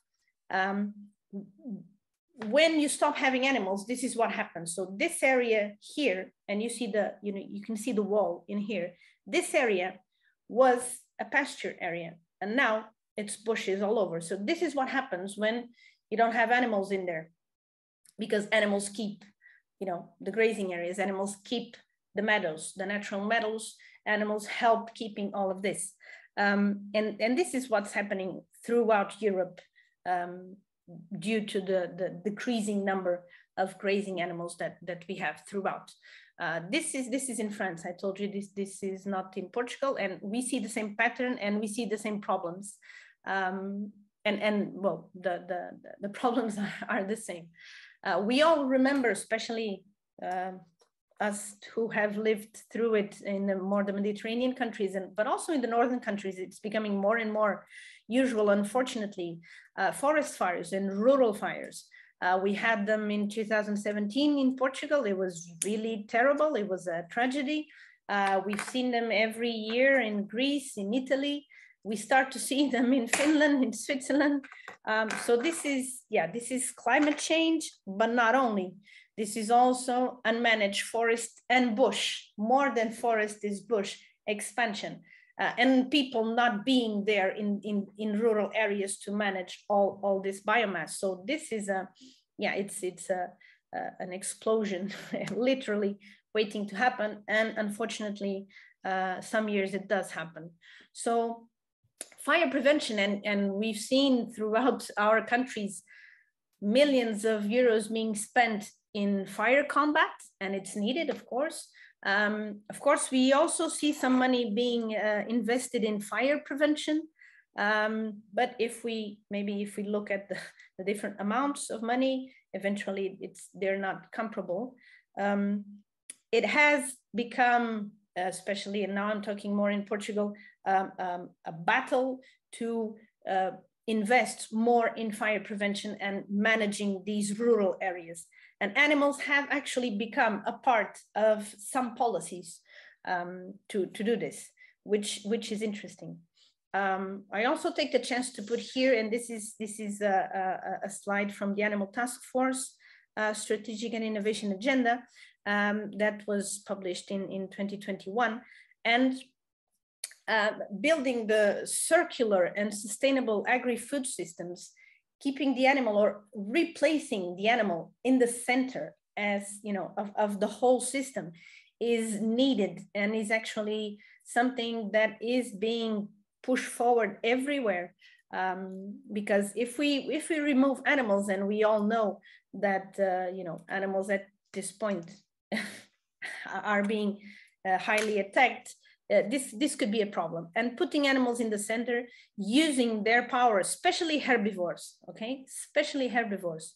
C: um, when you stop having animals, this is what happens. So this area here, and you see the, you know, you can see the wall in here. This area was a pasture area and now it's bushes all over. So this is what happens when you don't have animals in there because animals keep, you know, the grazing areas, animals keep the meadows, the natural meadows, animals help keeping all of this. Um, and, and this is what's happening throughout Europe um, due to the, the decreasing number of grazing animals that, that we have throughout. Uh, this is this is in France. I told you this this is not in Portugal, and we see the same pattern and we see the same problems. Um, and and well, the the the problems are, [laughs] are the same. Uh, we all remember, especially uh, us who have lived through it in the more the Mediterranean countries, and but also in the northern countries, it's becoming more and more usual, unfortunately, uh, forest fires and rural fires. Uh, we had them in 2017 in Portugal. It was really terrible. It was a tragedy. Uh, we've seen them every year in Greece, in Italy. We start to see them in Finland, in Switzerland. Um, so this is, yeah, this is climate change, but not only. This is also unmanaged forest and bush. More than forest is bush expansion. Uh, and people not being there in, in, in rural areas to manage all, all this biomass. So this is a, yeah, it's, it's a, an explosion, [laughs] literally waiting to happen. And unfortunately, uh, some years it does happen. So fire prevention, and, and we've seen throughout our countries, millions of euros being spent in fire combat, and it's needed, of course. Um, of course, we also see some money being uh, invested in fire prevention. Um, but if we maybe if we look at the, the, different amounts of money, eventually it's they're not comparable. Um, it has become, especially and now I'm talking more in Portugal, um, um, a battle to uh, invest more in fire prevention and managing these rural areas. And animals have actually become a part of some policies um, to, to do this, which, which is interesting. Um, I also take the chance to put here, and this is, this is a, a, a slide from the Animal Task Force uh, Strategic and Innovation Agenda um, that was published in, in 2021. And uh, building the circular and sustainable agri-food systems keeping the animal or replacing the animal in the center as you know of, of the whole system is needed and is actually something that is being pushed forward everywhere. Um, because if we if we remove animals and we all know that uh, you know animals at this point [laughs] are being uh, highly attacked uh, this, this could be a problem. And putting animals in the center, using their power, especially herbivores, okay? Especially herbivores.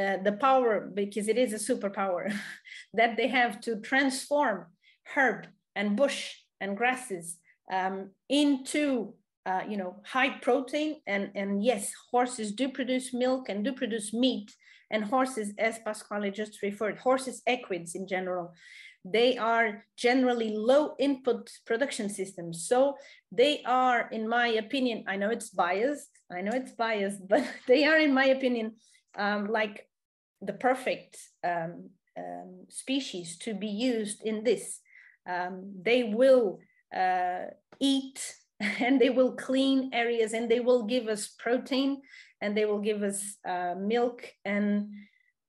C: Uh, the power, because it is a superpower, [laughs] that they have to transform herb and bush and grasses um, into uh, you know, high protein. And, and yes, horses do produce milk and do produce meat. And horses, as Pasquale just referred, horses, equids in general, they are generally low input production systems. So they are, in my opinion, I know it's biased, I know it's biased, [laughs] but they are, in my opinion, um, like the perfect um, um, species to be used in this. Um, they will uh, eat [laughs] and they will clean areas and they will give us protein and they will give us uh, milk and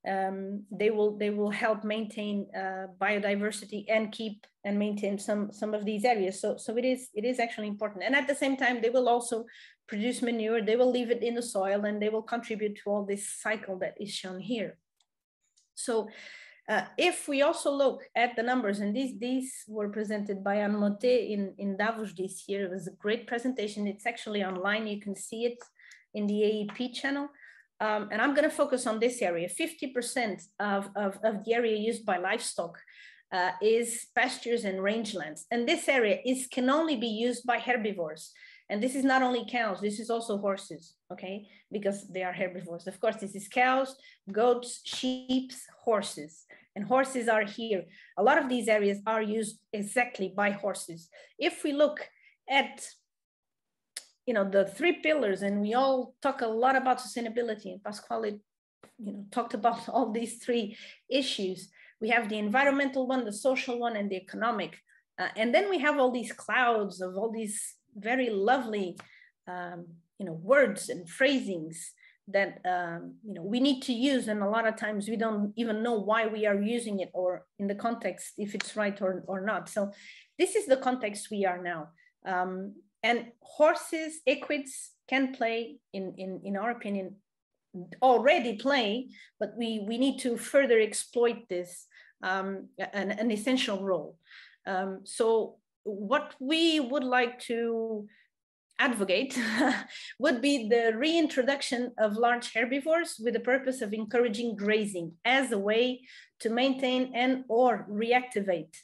C: um, they will they will help maintain uh, biodiversity and keep and maintain some some of these areas. So so it is it is actually important. And at the same time, they will also produce manure. They will leave it in the soil, and they will contribute to all this cycle that is shown here. So. Uh, if we also look at the numbers, and these these were presented by Anne Mottet in, in Davos this year, it was a great presentation. It's actually online. You can see it in the EAAP channel. Um, and I'm going to focus on this area. 50% of, of, of, the area used by livestock uh, is pastures and rangelands. And this area is can only be used by herbivores. And this is not only cows, this is also horses, okay? Because they are herbivores. Of course, this is cows, goats, sheep, horses. And horses are here. A lot of these areas are used exactly by horses. If we look at you know the three pillars and we all talk a lot about sustainability and pasquale you know talked about [laughs] all these three issues. We have the environmental one the social one and the economic. Uh, and then we have all these clouds of all these very lovely um, you know words and phrasings that um, you know we need to use and a lot of times we don't even know why we are using it or in the context if it's right or, or not. So this is the context we are now. Um, and horses equids can play in, in in our opinion already play but we we need to further exploit this um, an, an essential role um, so what we would like to advocate [laughs] would be the reintroduction of large herbivores with the purpose of encouraging grazing as a way to maintain and or reactivate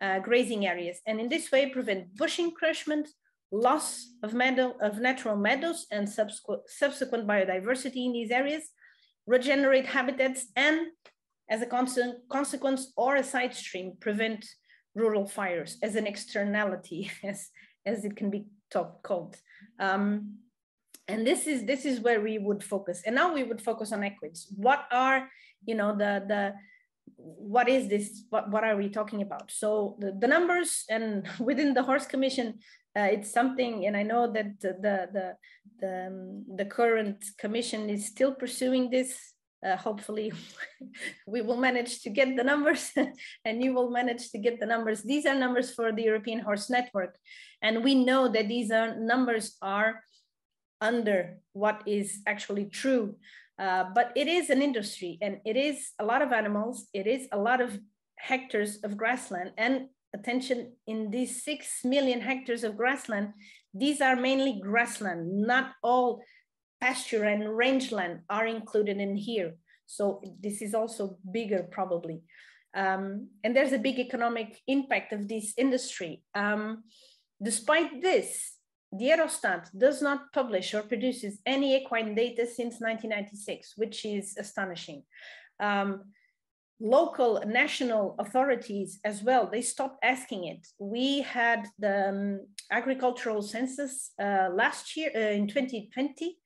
C: uh, grazing areas. And in this way, prevent bush encroachment, loss of, meadow, of natural meadows and subsequent, biodiversity in these areas, regenerate habitats, and as a consequence or a side stream, prevent rural fires as an externality, [laughs] as, as it can be called. Um, and this is this is where we would focus. And now we would focus on equids. What are, you know, the the what is this? What, what are we talking about? So the, the numbers and [laughs] within the horse commission, uh, it's something, and I know that the the the, um, the current commission is still pursuing this uh, hopefully [laughs] we will manage to get the numbers [laughs] and you will manage to get the numbers. These are numbers for the European Horse Network. And we know that these are numbers are under what is actually true. Uh, but it is an industry and it is a lot of animals. It is a lot of hectares of grassland and attention in these 6 million hectares of grassland, these are mainly grassland, not all pasture and rangeland are included in here. So this is also bigger probably. Um, and there's a big economic impact of this industry. Um, despite this, the Eurostat does not publish or produces any equine data since 1996, which is astonishing. Um, local national authorities as well, they stopped asking it. We had the um, agricultural census uh, last year uh, in 2020,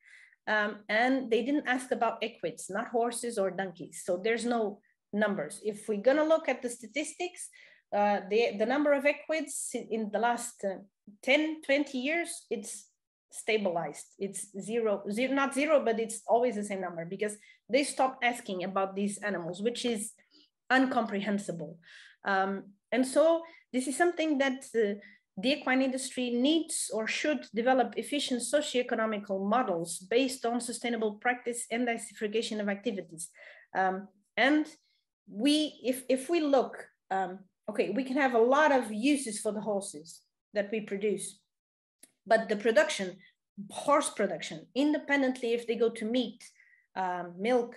C: um, and they didn't ask about equids, not horses or donkeys. So there's no numbers. If we're gonna look at the statistics, uh, the, the number of equids in the last uh, 10, 20 years, it's stabilized. It's zero, zero, not zero, but it's always the same number because they stopped asking about these animals, which is incomprehensible. Um, and so this is something that uh, the equine industry needs or should develop efficient socioeconomical models based on sustainable practice and diversification of activities. Um, and we, if, if we look, um, okay, we can have a lot of uses for the horses that we produce, but the production, horse production, independently if they go to meat, um, milk,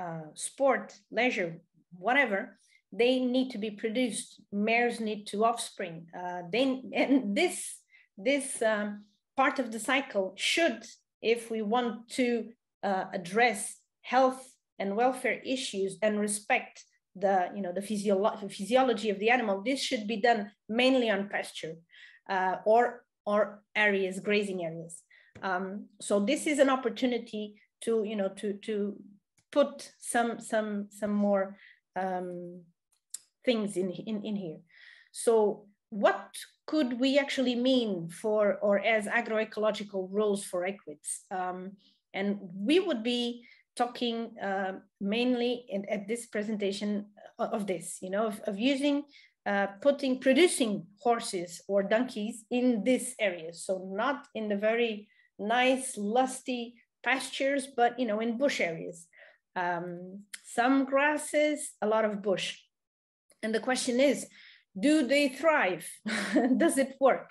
C: uh, sport, leisure, whatever, they need to be produced. Mares need to offspring. Uh, they, [laughs] and this, this um, part of the cycle should, if we want to uh, address health and welfare issues and respect the, you know, the physio physiology of the animal, this should be done mainly on pasture uh, or, or areas, grazing areas. Um, so this is an opportunity to, you know, to, to put some, some, some more um, things in, in, in here. So what could we actually mean for or as agroecological roles for equids? Um, and we would be talking uh, mainly in, at this presentation of this, you know, of, of using, uh, putting, producing horses or donkeys in this area. So not in the very nice, lusty pastures, but, you know, in bush areas. Um, some grasses, a lot of bush. And the question is, do they thrive? [laughs] does it work?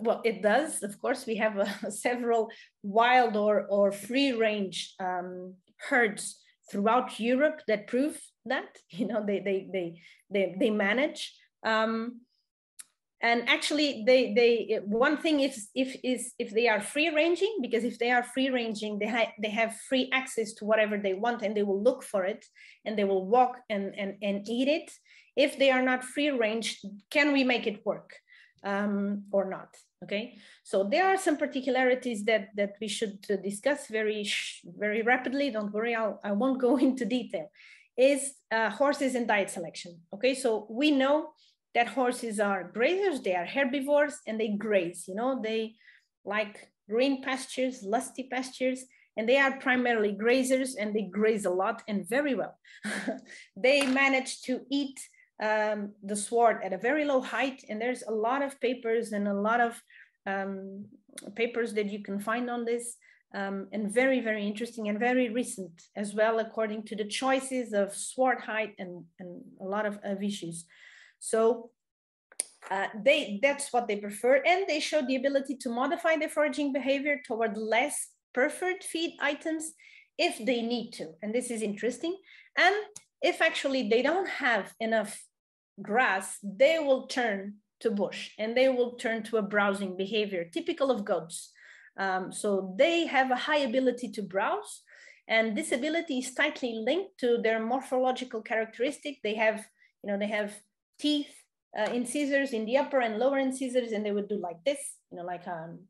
C: Well, it does. Of course, we have uh, [laughs] several wild or, or free range um, herds throughout Europe that prove that, [laughs] you know, they, they, they, they, they manage. Um, and actually they they one thing is if is if they are free ranging because if they are free ranging they have they have free access to whatever they want and they will look for it and they will walk and and, and eat it. If they are not free range can we make it work um, or not? Okay? So there are some particularities that that we should discuss very very rapidly. Don't worry I'll, i won't go [laughs] into detail. Is uh, horses and diet selection. Okay? So we know that horses are grazers, they are herbivores, and they graze. You know, they like green pastures, lusty pastures, and they are primarily grazers and they graze a lot and very well. [laughs] they manage to eat um, the sward at a very low height, and there's a lot of papers and a lot of um, papers that you can find on this. Um, and very, very interesting and very recent as well, according to the choices of sward height and, and a lot of, of issues. So uh, they that's what they prefer, and they show the ability to modify their foraging behavior toward less preferred feed items if they need to. And this is interesting. And if actually they don't have enough grass, they will turn to bush and they will turn to a browsing behavior typical of goats. Um, so they have a high ability to browse, and this ability is tightly linked to their morphological characteristic. They have, you know, they have teeth, uh, incisors in the upper and lower incisors, and they would do like this, you know, like um,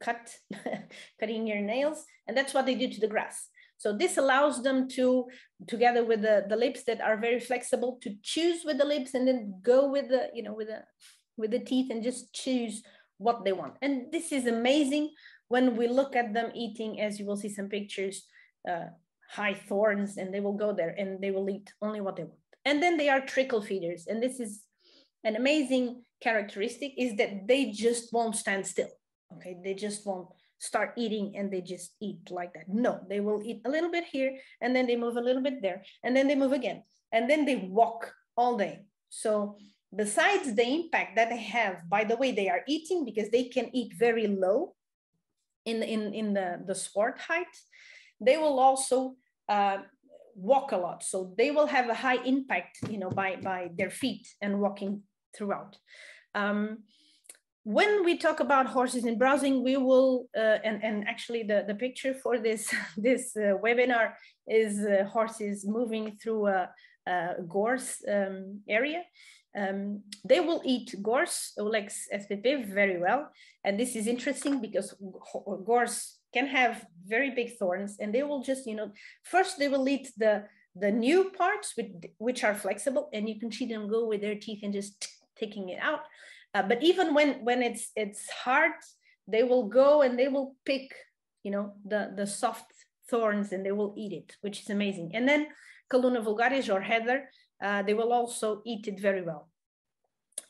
C: cut, [laughs] cutting your nails. And that's what they do to the grass. So this allows them to, together with the, the lips that are very flexible, to choose with the lips and then go with the, you know, with the, with the teeth and just choose what they want. And this is amazing when we look at them eating, as you will see some pictures, uh, high thorns, and they will go there and they will eat only what they want. And then they are trickle feeders. And this is an amazing characteristic is that they just won't stand still. Okay, they just won't start eating and they just eat like that. No, they will eat a little bit here and then they move a little bit there and then they move again and then they walk all day. So besides the impact that they have by the way they are eating because they can eat very low in, in, in the, the sward height, they will also uh, walk a lot. So they will have a high impact, you know, by, by their feet and walking throughout. Um, when we talk about horses in browsing, we will, uh, and, and actually the, the picture for this, [laughs] this uh, webinar is uh, horses moving through a, a gorse um, area. Um, they will eat gorse, Ulex spp, very well. And this is interesting because gorse can have very big thorns and they will just, you know, first they will eat the, the new parts which, which are flexible and you can see them go with their teeth and just taking it out. Uh, but even when, when it's, it's hard, they will go and they will pick, you know, the, the soft thorns and they will eat it, which is amazing. And then Calluna vulgaris or heather, uh, they will also eat it very well.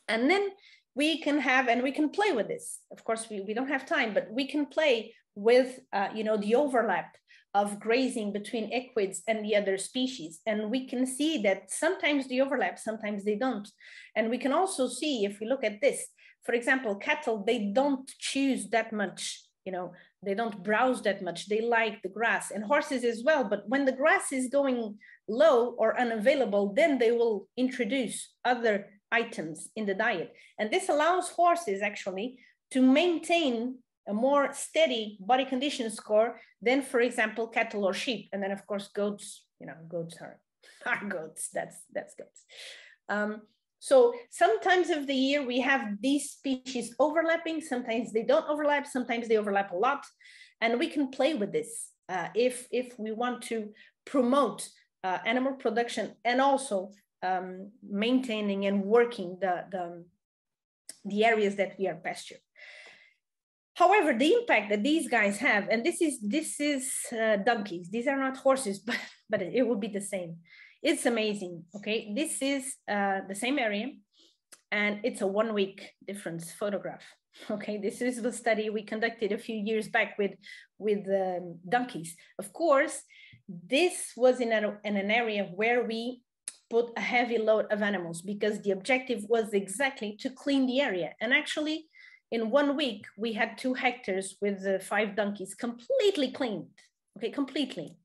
C: And then we can have, and we can play with this. Of course, we, we don't have time, but we can play with uh, you know the overlap of grazing between equids and the other species. And we can see that sometimes they overlap, sometimes they don't. And we can also see if we look at this, for example, cattle, they don't choose that much, you know, they don't browse that much. They like the grass and horses as well. But when the grass is going low or unavailable, then they will introduce other items in the diet. And this allows horses actually to maintain a more steady body condition score than, for example, cattle or sheep. And then, of course, goats, you know, goats are, [laughs] are goats. That's, that's goats. Um, so sometimes of the year we have these species overlapping. Sometimes they don't overlap. Sometimes they overlap a lot. And we can play with this uh, if, if we want to promote uh, animal production and also um, maintaining and working the, the, the areas that we are pasture. However, the impact that these guys have, and this is this is uh, donkeys. These are not horses, [laughs] but but it will be the same. It's amazing. Okay, this is uh, the same area, and it's a one week difference photograph. [laughs] Okay, this is the study we conducted a few years back with with um, donkeys. Of course, this was in, a, in an area where we put a heavy load of animals because the objective was exactly to clean the area. And actually, in one week, we had two hectares with the five donkeys completely cleaned, okay, completely.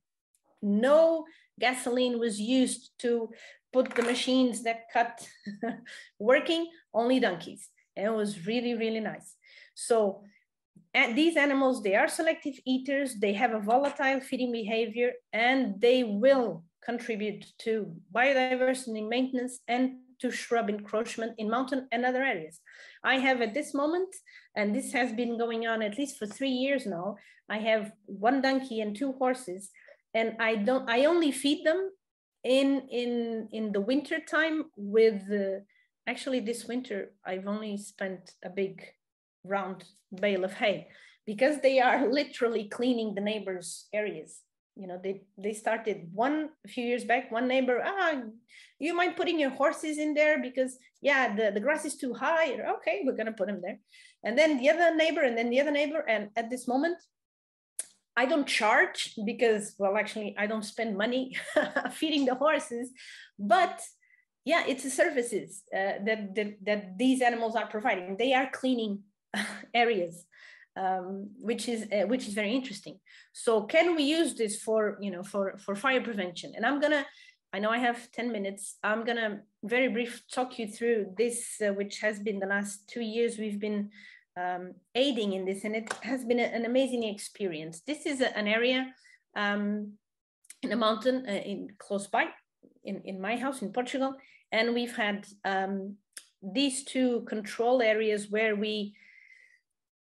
C: No gasoline was used to put the machines that cut [laughs] working, only donkeys. And it was really, really nice. So and these animals, they are selective eaters, they have a volatile feeding behavior, and they will contribute to biodiversity maintenance and to shrub encroachment in mountain and other areas. I have at this moment, and this has been going on at least for three years now, I have one donkey and two horses, and I don't, I only feed them in, in, in the winter time with, actually this winter, I've only spent a big round bale of hay because they are [laughs] literally cleaning the neighbors' areas. You know, they, they started one a few years back, one neighbor, ah, you mind putting your horses in there because yeah, the, the grass is too high. Okay, we're gonna put them there. And then the other neighbor and then the other neighbor. And at this moment, I don't charge because, well, actually I don't spend money [laughs] feeding the horses, but yeah, it's the services uh, that, that, that these animals are providing. They are cleaning [laughs] areas, um, which is uh, which is very interesting. So can we use this for you know for for fire prevention? And I'm gonna, I know I have ten minutes. I'm gonna very brief talk you through this, uh, which has been the last two years we've been um, aiding in this, and it has been a, an amazing experience. This is a, an area um, in a mountain uh, in close by, in in my house in Portugal, and we've had um, these two control areas where we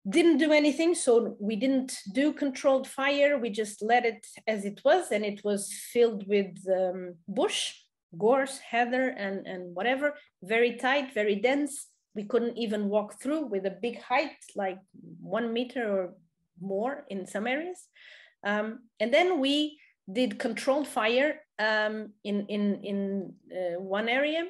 C: didn't do anything so we didn't do controlled fire. We just let it as it was and it was filled with um, bush gorse heather and and whatever. Very tight very dense. We couldn't even walk through with a big height like one meter or more in some areas. Um, and then we did controlled fire um, in in in uh, one area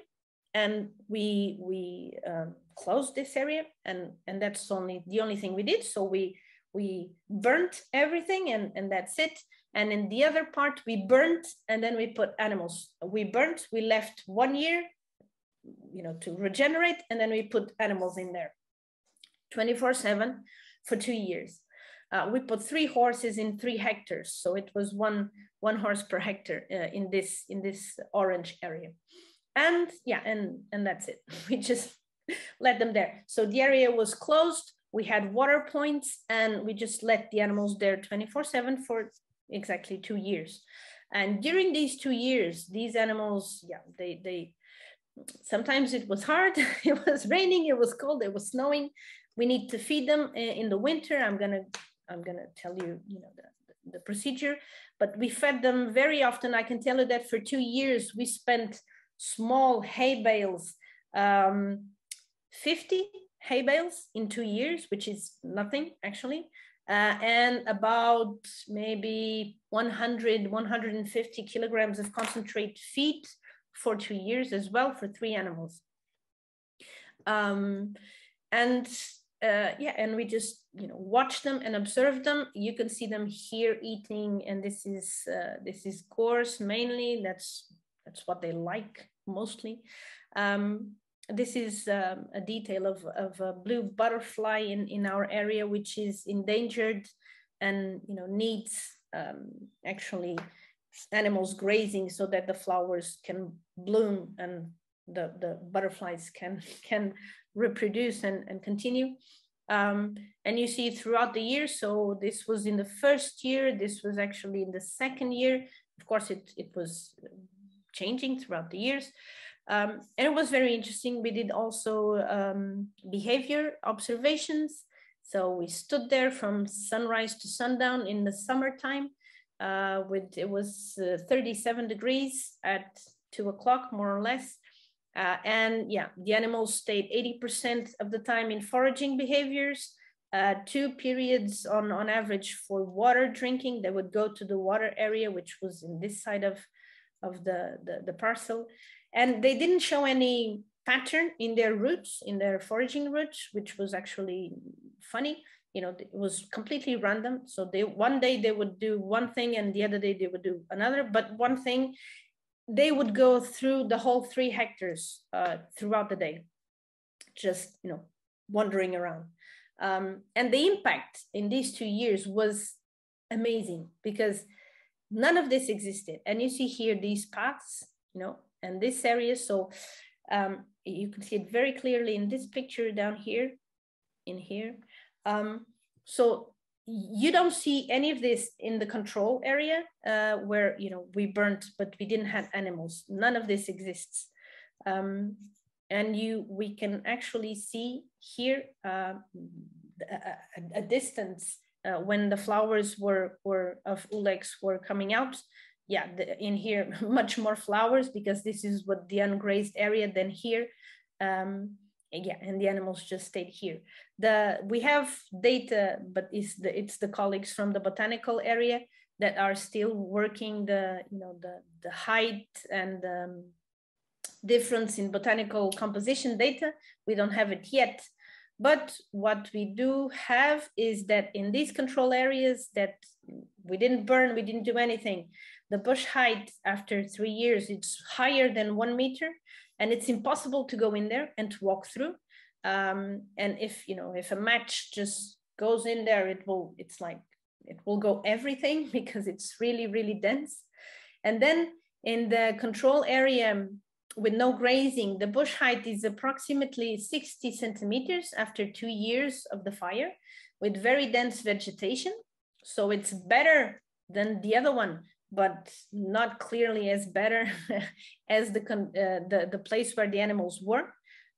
C: and we we um, closed this area and and that's only the only thing we did. So we we burnt everything and and that's it. And in the other part we burnt and then we put animals. We burnt we left one year you know to regenerate and then we put animals in there 24 7 for two years. Uh, we put three horses in three hectares. So it was one one horse per hectare uh, in this in this orange area. And yeah and and that's it. [laughs] We just let them there. So the area was closed. We had water points and we just let the animals there 24 seven for exactly two years. And during these two years, these animals, yeah, they, they, sometimes it was hard. [laughs] it was raining, it was cold, it was snowing. We need to feed them in the winter. I'm gonna, I'm gonna tell you, you know, the, the procedure, but we fed them very often. I can tell you that for two years, we spent small hay bales um, 50 hay bales in two years, which is nothing actually, uh, and about maybe 100, 150 kilograms of concentrate feed for two years as well for three animals. Um, and uh, yeah, and we just you know watch them and observe them. You can see them here eating, and this is uh, this is gorse mainly. That's that's what they like mostly. Um, this is um, a detail of, of a blue butterfly in, in our area, which is endangered and you know needs um, actually animals grazing so that the flowers can bloom and the, the butterflies can, [laughs] can reproduce and, and continue. Um, and you see throughout the year, so this was in the first year, this was actually in the second year. Of course, it, it was changing throughout the years. Um, and it was very interesting. We did also um, behavior observations. So we stood there from sunrise to sundown in the summertime. Uh, with it was uh, 37 degrees at two o'clock, more or less. Uh, and yeah, the animals stayed 80% of the time in foraging behaviors. Uh, two periods on, on average for water drinking. They would go to the water area, which was in this side of, of the, the, the parcel. And they didn't show any pattern in their routes, in their foraging routes, which was actually funny. You know, it was completely random. So they one day they would do one thing and the other day they would do another. But one thing, they would go through the whole three hectares uh, throughout the day, just you know, wandering around. Um, and the impact in these two years was amazing because none of this existed. And you see here these paths, you know, and this area. So um, you can see it very clearly in this picture down here, in here. Um, so you don't see any of this in the control area uh, where you know we burnt but we didn't have animals none of this exists um, and you we can actually see here uh, a, a, distance uh, when the flowers were were of ulex were coming out yeah the, in here [laughs] much more flowers because this is what the ungrazed area than here um, yeah, and the animals just stayed here. The we have data, but it's the it's the colleagues from the botanical area that are still working the you know the the height and um, difference in botanical composition data. We don't have it yet, but what we do have is that in these control areas that we didn't burn, we didn't do anything. The bush height after three years, it's higher than one meter and it's impossible to go in there and to walk through. Um, and if you know if a match just goes in there, it will it's like it will go everything [laughs] because it's really really dense. And then in the control area with no grazing, the bush height is approximately 60 centimeters after two years of the fire with very dense vegetation. So it's better than the other one but not clearly as better [laughs] as the, uh, the, the place where the animals were,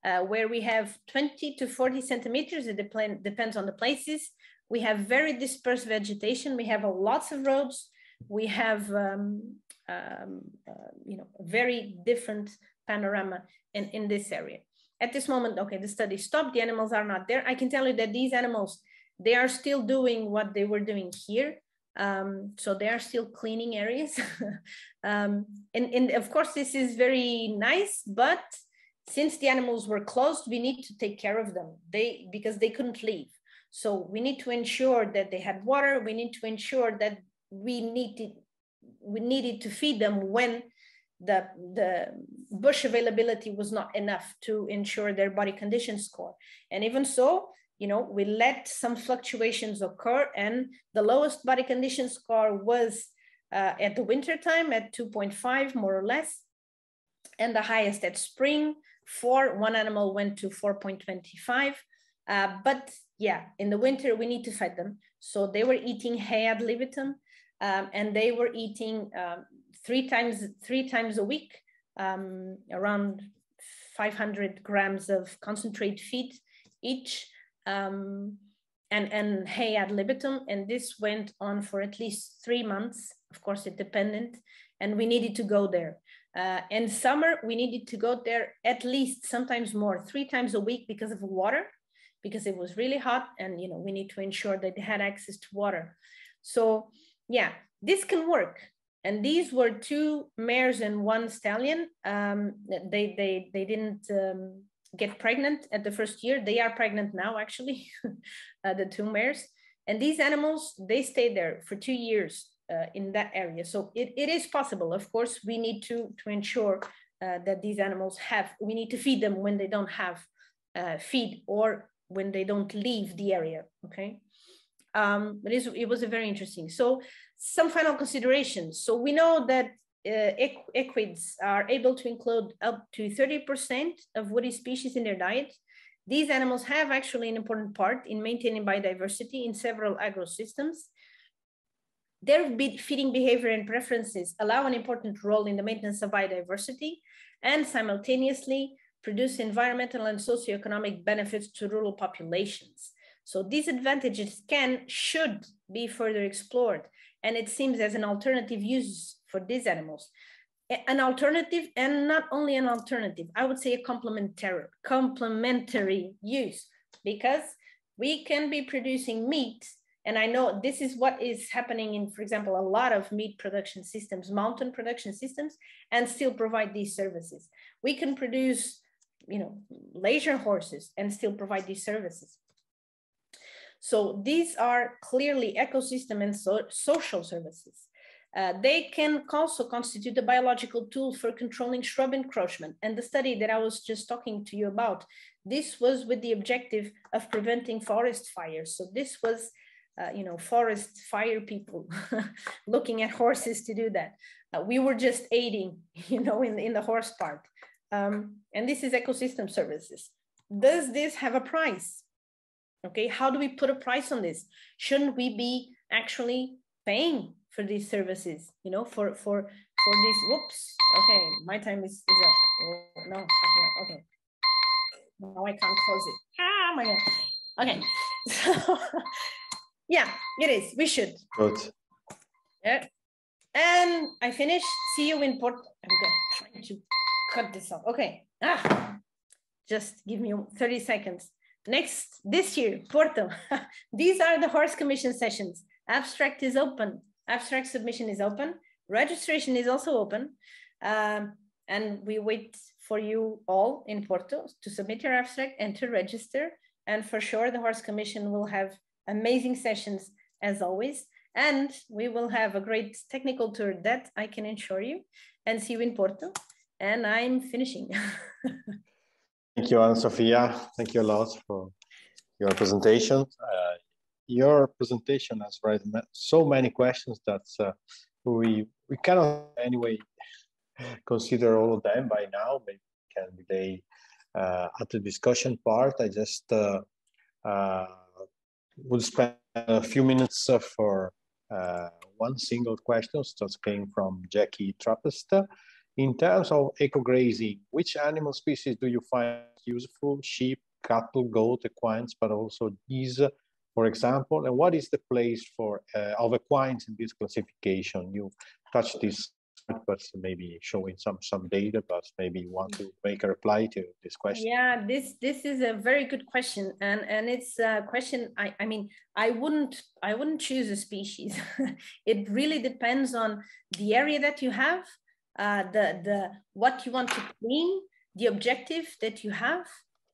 C: uh, where we have 20 to 40 centimeters, it depend, depends on the places. We have very dispersed vegetation. We have lots of roads. We have, um, um, uh, you know, very different panorama in, in this area. At this moment, okay, the study stopped, the animals are not there. I can tell you that these animals, they are still doing what they were doing here um, so they are still cleaning areas. [laughs] um, and, and of course, this is very nice, but since the animals were closed, we need to take care of them they because they couldn't leave. So we need to ensure that they had water. We need to ensure that we needed we needed to feed them when the the bush availability was not enough to ensure their body condition score. And even so, you know, we let some fluctuations occur and the lowest body condition score was uh, at the winter time at 2.5 more or less. And the highest at spring for one animal went to 4.25. Uh, but yeah, in the winter we need to feed them. So they were eating hay ad libitum um, and they were eating um, three times three times a week, um, around 500 grams of concentrate feed each um, and, and hay ad libitum. And this went on for at least three months. Of course, it depended, and we needed to go there. Uh, summer, we needed to go there at least sometimes more, three times a week because of water, because it was really hot, and you know we need to ensure that they had access to water. So yeah, this can work. And these were two mares and one stallion. Um, they they they didn't um, get pregnant at the first year. They are pregnant now, actually, [laughs] uh, the two mares. And these animals, they stay there for two years uh, in that area. So it, it is possible. Of course, we need to, to ensure uh, that these animals have, we need to feed them when they don't have uh, feed or when they don't leave the area, okay? Um, but it was a very interesting. So some final considerations. So we know that uh, equids are able to include up to 30% of woody species in their diet. These animals have actually an important part in maintaining biodiversity in several agrosystems. Their feeding behavior and preferences allow an important role in the maintenance of biodiversity and simultaneously produce environmental and socioeconomic benefits to rural populations. So these advantages can, should be further explored. And it seems as an alternative use for these animals. An alternative, and not only an alternative, I would say a complementary, complementary use, because we can be producing meat. And I know this is what is happening in, for example, a lot of meat production systems, mountain production systems, and still provide these services. We can produce, you know, leisure horses and still provide these services. So these are clearly ecosystem and so social services. Uh, they can also constitute a biological tool for controlling shrub encroachment. And the study that I was just talking to you about, this was with the objective of preventing forest fires. So this was uh, you know, forest fire people [laughs] looking at horses to do that. Uh, we were just aiding, [laughs] you know, in, in the horse part. Um, and this is ecosystem services. Does this have a price? Okay, how do we put a price on this? Shouldn't we be actually paying for these services? You know, for for for this. Whoops. Okay, my time is, is up. Oh, no, okay, okay. Now I can't close it. Ah, my God. Okay, [laughs] so yeah, it is. We should.
A: Good.
C: Yeah. And I finished. See you in Port. I'm good. Trying to cut this off. Okay. Ah, just give me 30 seconds. Next, this year, Porto. [laughs] These are the horse commission sessions. Abstract is open. Abstract submission is open. Registration is also open. Um, and we wait for you all in Porto to submit your abstract and to register. And for sure, the Horse Commission will have amazing sessions as always. And we will have a great technical tour that I can ensure you and see you in Porto. And I'm finishing. [laughs]
A: Thank you, Ana Sofia. Thank you a lot for your presentation. Uh, your presentation has raised so many questions that uh, we we cannot anyway consider all of them by now. Maybe can delay uh, at the discussion part. I just uh, uh, will spend a few minutes uh, for uh, one single question that came from Jackie Trappist. In terms of eco-grazing, which animal species do you find useful? Sheep, cattle, goat, equines, but also geese, for example, and what is the place for uh, of equines in this classification? You touched this but maybe showing some some data but maybe you want to make a reply to this question
C: yeah this this is a very good question and and it's a question i i mean i wouldn't i wouldn't choose a species [laughs] it really depends on the area that you have uh, the the what you want to clean the objective that you have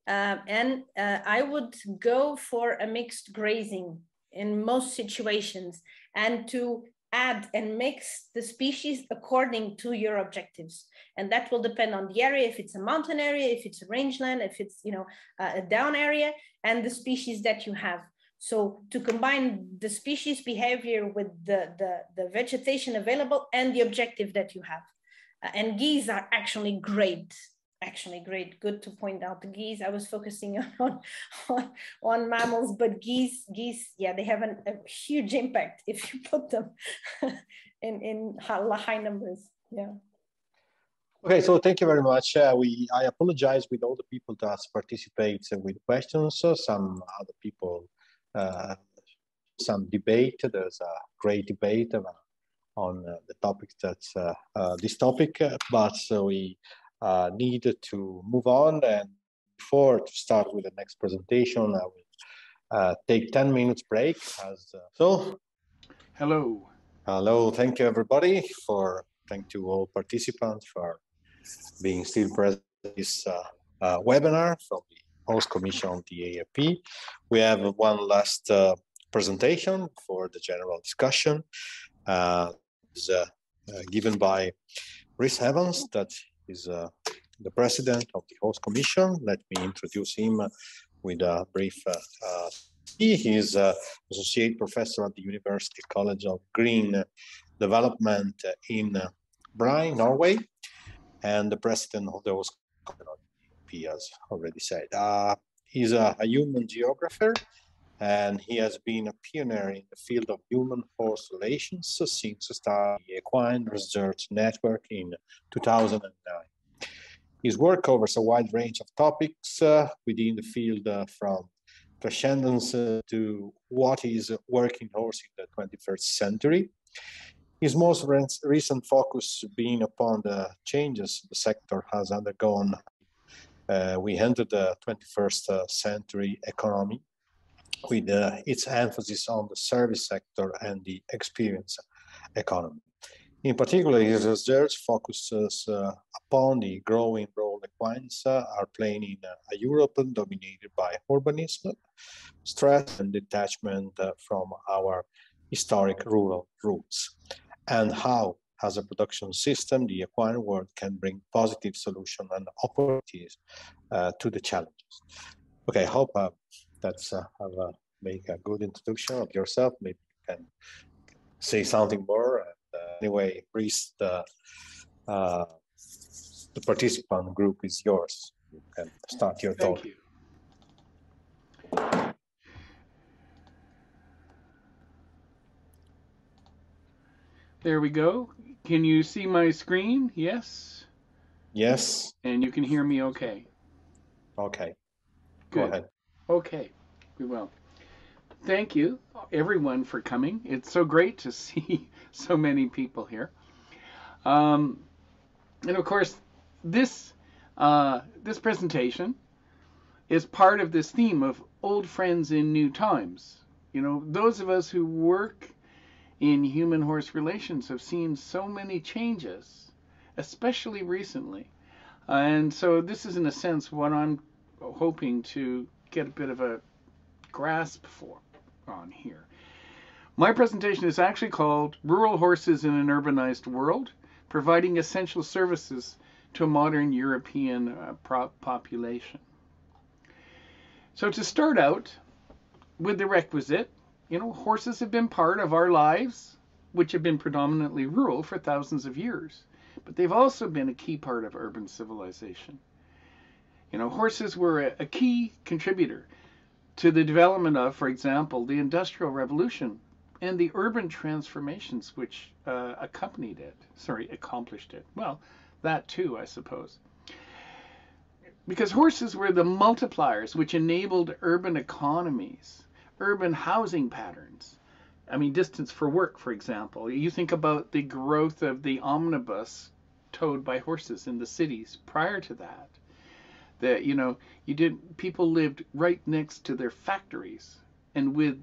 C: uh, and uh, i would go for a mixed grazing in most situations and to add and mix the species according to your objectives. And that will depend on the area if it's a mountain area if it's a rangeland if it's you know a down area and the species that you have. So to combine the species behavior with the the, the vegetation available and the objective that you have. Uh, and geese are actually great actually great. Good to point out the geese. I was focusing [laughs] on on, on mammals, but geese, geese, yeah, they have an, a huge impact if you [laughs] put them [laughs] in in high numbers. Yeah.
A: Okay, so thank you very much. Uh, we I apologize with all the people that participate with questions. Uh, some other people, uh, some debate. There's a great debate on uh, the topic that's uh, uh, this topic, but we uh, need to move on. And before to start with the next presentation, I will uh, take 10 minutes break. As, uh, so,
D: hello.
A: Hello, thank you everybody for, thank you all participants for being still present in this uh, uh, webinar from the Horse Commission on the AFP. We have one last uh, presentation for the general discussion. Is, given by Rhys Evans that is uh, the president of the horse Commission. Let me introduce him with a brief. Uh, uh, he is associate professor at the University College of Green Development in Bry, Norway, and the president of the host Commission, as already said. Uh, he's a, a human geographer and he has been a pioneer in the field of human-horse relations since the start of the Equine Research Network in 2009. His work covers a wide range of topics uh, within the field uh, from transcendence uh, to what is a working horse in the 21st century. His most recent focus being upon the changes the sector has undergone. Uh, we entered the 21st uh, century economy with uh, its emphasis on the service sector and the experience economy. In particular, his research focuses uh, upon the growing role equines uh, are playing in uh, a Europe dominated by urbanism, stress, and detachment uh, from our historic rural roots, and how, as a production system, the equine world can bring positive solutions and opportunities uh, to the challenges. Okay, I hope that's uh, have make a good introduction of yourself. Maybe you can say something more. And, uh, anyway, Rhys, the, uh, the participant group is yours. You can start your
D: Thank
A: talk.
D: you. There we go. Can you see my screen? Yes.
A: Yes.
D: And you can hear me okay.
A: Okay. Go ahead.
D: Okay, we will. Thank you, everyone, for coming. It's so great to [laughs] see so many people here. Um, and of course, this uh, this presentation is part of this theme of old friends in new times. You know, those of us who work in human horse relations have seen so many changes, especially recently. And so, this is, in a sense, what I'm hoping to get a bit of a grasp for on here. My presentation is actually called Rural Horses in an Urbanized World Providing Essential Services to a Modern European uh, Population. So, to start out with the requisite, you know, horses have been part of our lives, which have been predominantly rural for thousands of years, but they've also been a key part of urban civilization. You know, horses were a, a key contributor to the development of, for example, the Industrial Revolution and the urban transformations which uh, accompanied it, sorry, accomplished it. Well, that too, I suppose. Because horses were the multipliers which enabled urban economies, urban housing patterns. I mean, distance for work, for example. You think about the growth of the omnibus towed by horses in the cities prior to that that you know you did people lived right next to their factories. And with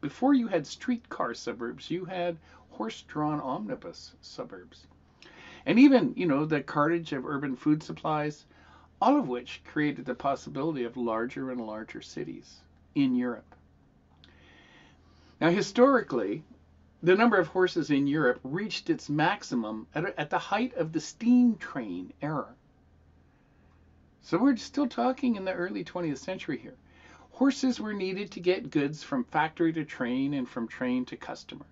D: before you had streetcar suburbs you had horse-drawn omnibus suburbs. And even you know the cartage of urban food supplies all of which created the possibility of larger and larger cities in Europe. Now historically the number of horses in Europe reached its maximum at, at the height of the steam train era so we're still talking in the early 20th century here. Horses were needed to get goods from factory to train and from train to customer.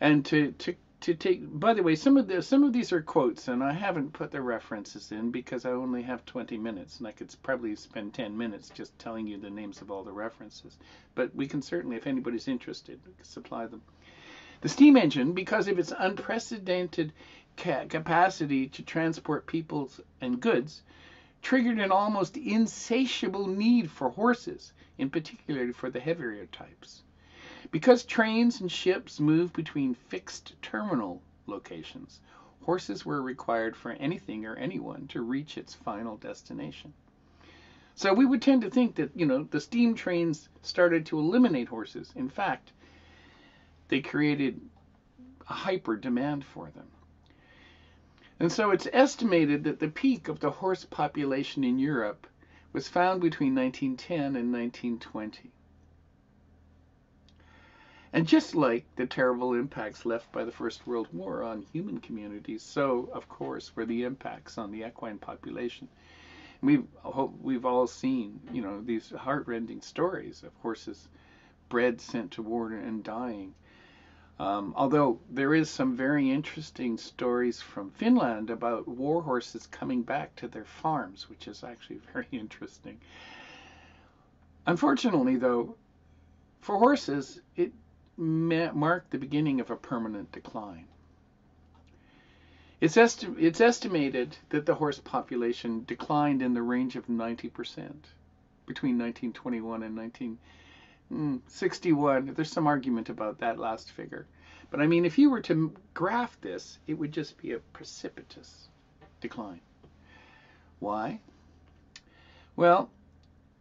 D: And to, to, to take, by the way, some of the, some of these are quotes, and I haven't put the references in because I only have 20 minutes, and I could probably spend 10 minutes just telling you the names of all the references. But we can certainly, if anybody's interested, supply them. The steam engine, because of its unprecedented ca- capacity to transport people and goods, triggered an almost insatiable need for horses, in particular for the heavier types. Because trains and ships move between fixed terminal locations, horses were required for anything or anyone to reach its final destination. So we would tend to think that, you know, the steam trains started to eliminate horses. In fact, they created a hyper demand for them. And so it's estimated that the peak of the horse population in Europe was found between 1910 and 1920. And just like the terrible impacts left by the First World War on human communities, so of course were the impacts on the equine population. We've we've all seen, you know, these heartrending stories of horses bred, sent to war, and dying. Um, although there is some very interesting stories from Finland about war horses coming back to their farms, which is actually [laughs] very interesting. Unfortunately, though, for horses, it marked the beginning of a permanent decline. It's, esti- it's estimated that the horse population declined in the range of 90% between 1921 and 19. 61. There's some argument about that last figure. But I mean, if you were to graph this, it would just be a precipitous decline. Why? Well,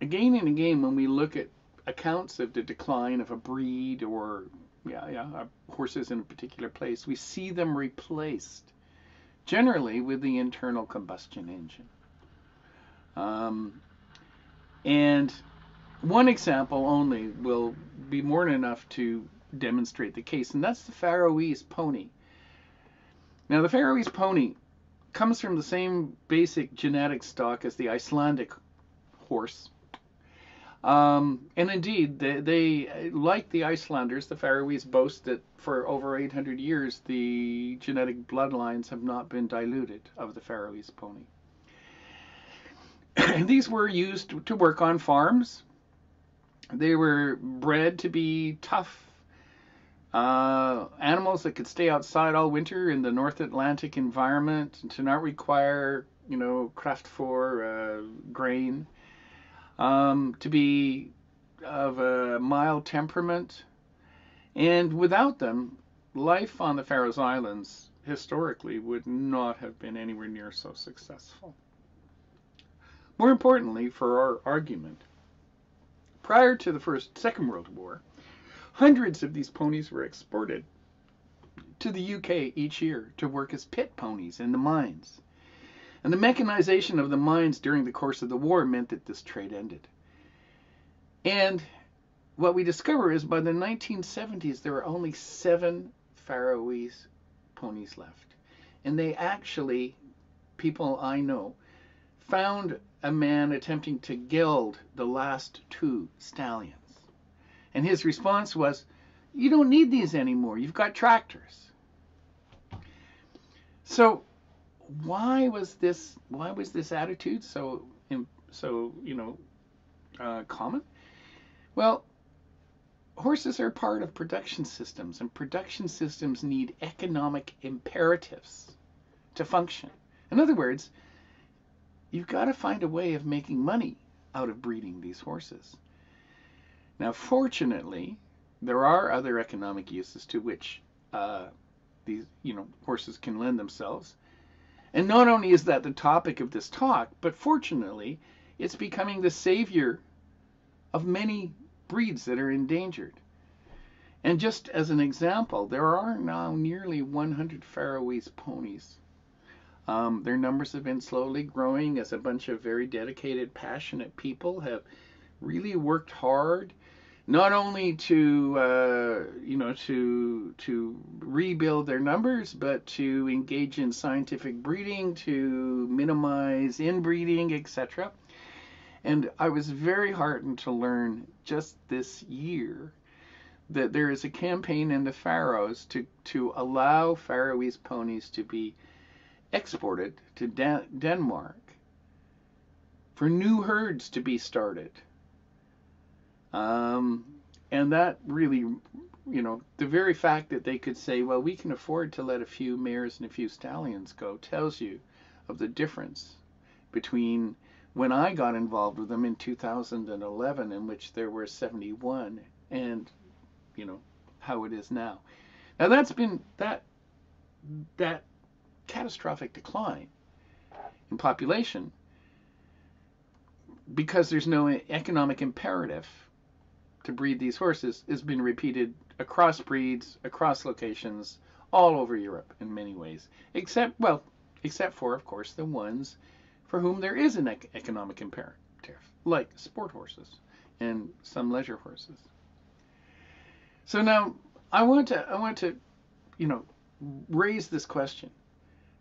D: again and again, when we look at accounts of the decline of a breed or yeah, yeah, horses in a particular place, we see them replaced generally with the internal combustion engine. Um, and one example only will be more than enough to demonstrate the case, and that's the Faroese pony. Now, the Faroese pony comes from the same basic genetic stock as the Icelandic horse. Um, and indeed, they, they, like the Icelanders, the Faroese boast that for over 800 years the genetic bloodlines have not been diluted of the Faroese pony. [clears throat] These were used to work on farms. They were bred to be tough uh, animals that could stay outside all winter in the North Atlantic environment and to not require, you know, craft for uh, grain um, to be of a mild temperament. And without them, life on the Faroes Islands historically would not have been anywhere near so successful. More importantly, for our argument, prior to the First Second World War, hundreds of these ponies were exported to the UK each year to work as pit ponies in the mines. And the mechanization of the mines during the course of the war meant that this trade ended. And what we discover is by the 1970s, there were only seven Faroese ponies left. And they actually, people I know, found a man attempting to geld the last two stallions. And his response was, You don't need these anymore. You've got tractors. So why was this why was this attitude so so you know uh, common? Well, horses are part of production systems, and production systems need economic imperatives to function. In other words, you've got to find a way of making money out of breeding these horses. Now, fortunately, there are other economic uses to which uh, these, you know, horses can lend themselves. And not only is that the topic of this talk, but fortunately, it's becoming the savior of many breeds that are endangered. And just as an example, there are now nearly 100 Faroese ponies. Um, their numbers have been slowly growing as a bunch of very dedicated, passionate people have really worked hard not only to uh, you know to to rebuild their numbers, but to engage in scientific breeding, to minimize inbreeding, etc. And I was very heartened to learn just this year that there is a campaign in the Faroes to to allow Faroese ponies to be exported to Denmark for new herds to be started um, and that really, you know, the very fact that they could say, well, we can afford to let a few mares and a few stallions go tells you of the difference between when I got involved with them in 2011, in which there were 71, and, you know, how it is now. Now that's been that that catastrophic decline in population because there's no economic imperative to breed these horses has been repeated across breeds, across locations, all over Europe in many ways, except, well, except for, of course, the ones for whom there is an economic imperative, like sport horses and some leisure horses. So now I want to, I want to, you know, raise this question: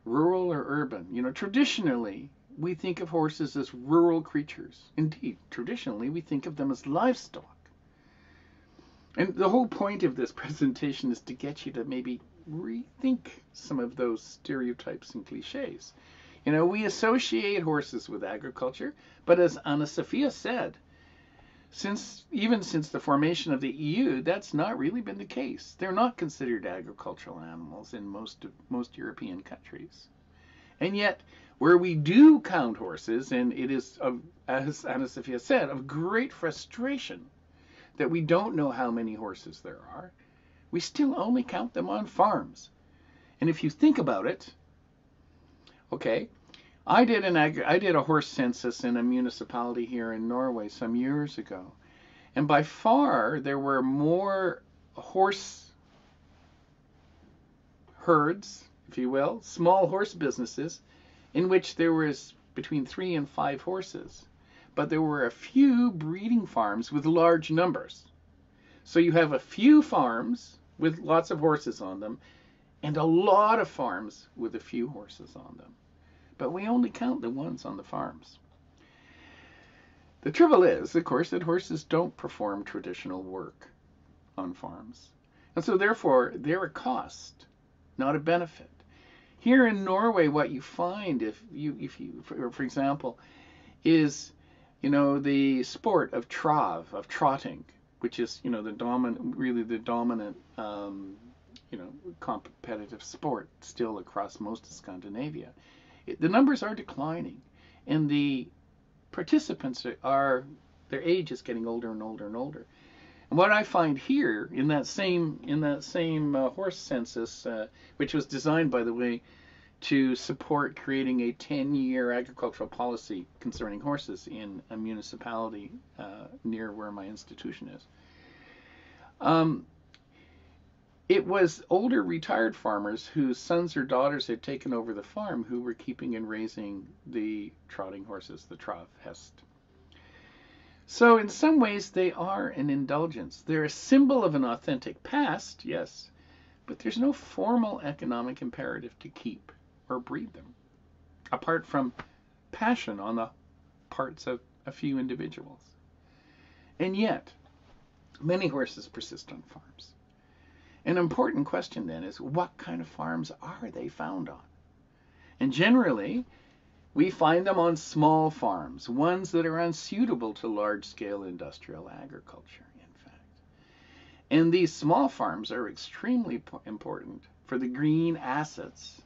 D: rural or urban? You know, traditionally we think of horses as rural creatures. Indeed, traditionally we think of them as livestock. And the whole point of this [laughs] presentation is to get you to maybe rethink some of those stereotypes and cliches. You know, we associate horses with agriculture, but as Ana Sofia said, since even since the formation of the EU, that's not really been the case. They're not considered agricultural animals in most most European countries. And yet, where we do count horses, and it is of, as Ana Sofia said, of great frustration that we don't know how many horses there are, we still only count them on farms. And if you think about it, okay, I did an ag- I did a horse census in a municipality here in Norway some years ago. And by far there were more horse herds, if you will, small horse businesses in which there was between 3 and 5 horses but there were a few breeding farms with large numbers. So you have a few farms with lots of horses on them and a lot of farms with a few horses on them. But we only count the ones on the farms. The trouble is, of course, that horses don't perform traditional work on farms. And so therefore, they're a cost, not a benefit. Here in Norway, what you find if you, if you, for, for example, is, you know, the sport of trav, of trotting, which is, you know, the dominant, really the dominant, um, you know, competitive sport still across most of Scandinavia. The numbers are declining, and the participants are their age is getting older and older and older. And what I find here in that same in that same uh, horse census, uh, which was designed, by the way, to support creating a 10-year agricultural policy concerning horses in a municipality uh, near where my institution is. Um, it was older retired farmers whose sons or daughters had taken over the farm who were keeping and raising the trotting horses, the Trav Hest. So, in some ways, they are an indulgence. They're a symbol of an authentic past, yes, but there's no formal economic imperative to keep or breed them, apart from passion on the parts of a few individuals. And yet, many horses persist on farms. An important question then is what kind of farms are they found on? And generally, we find them on small farms, ones that are unsuitable to large scale industrial agriculture, in fact. And these small farms are extremely important for the green assets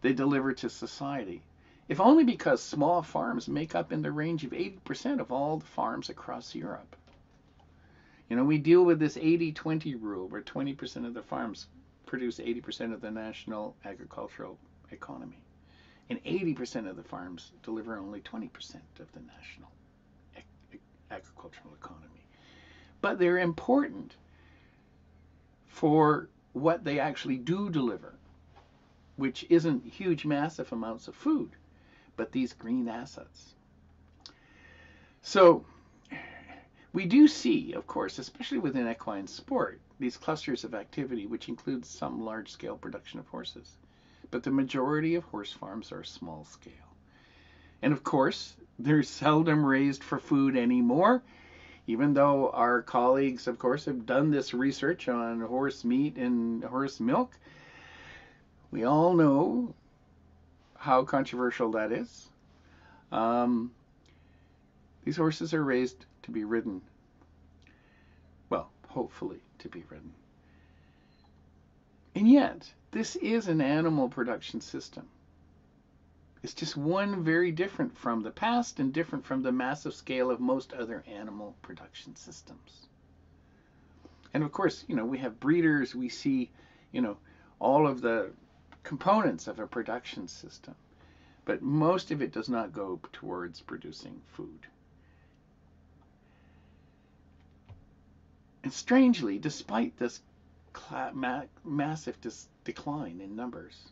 D: they deliver to society, if only because small farms make up in the range of 80% of all the farms across Europe. You know, we deal with this 80-20 rule where 20% of the farms produce 80% of the national agricultural economy. And 80% of the farms deliver only 20% of the national ag agricultural economy. But they're important for what they actually do deliver, which isn't huge, massive amounts of food, but these green assets. So we do see, of course, especially within equine sport, these clusters of activity, which includes some large-scale production of horses. But the majority of horse farms are small scale. And of course, they're seldom raised for food anymore, even though our colleagues, of course, have done this research on horse meat and horse milk. We all know how controversial that is. Um, these horses are raised to be ridden. Well, hopefully to be ridden. And yet, this is an animal production system. It's just one very different from the past and different from the massive scale of most other animal production systems. And of course, you know, we have breeders, we see, you know, all of the components of a production system. But most of it does not go towards producing food. And strangely, despite this ma massive decline in numbers,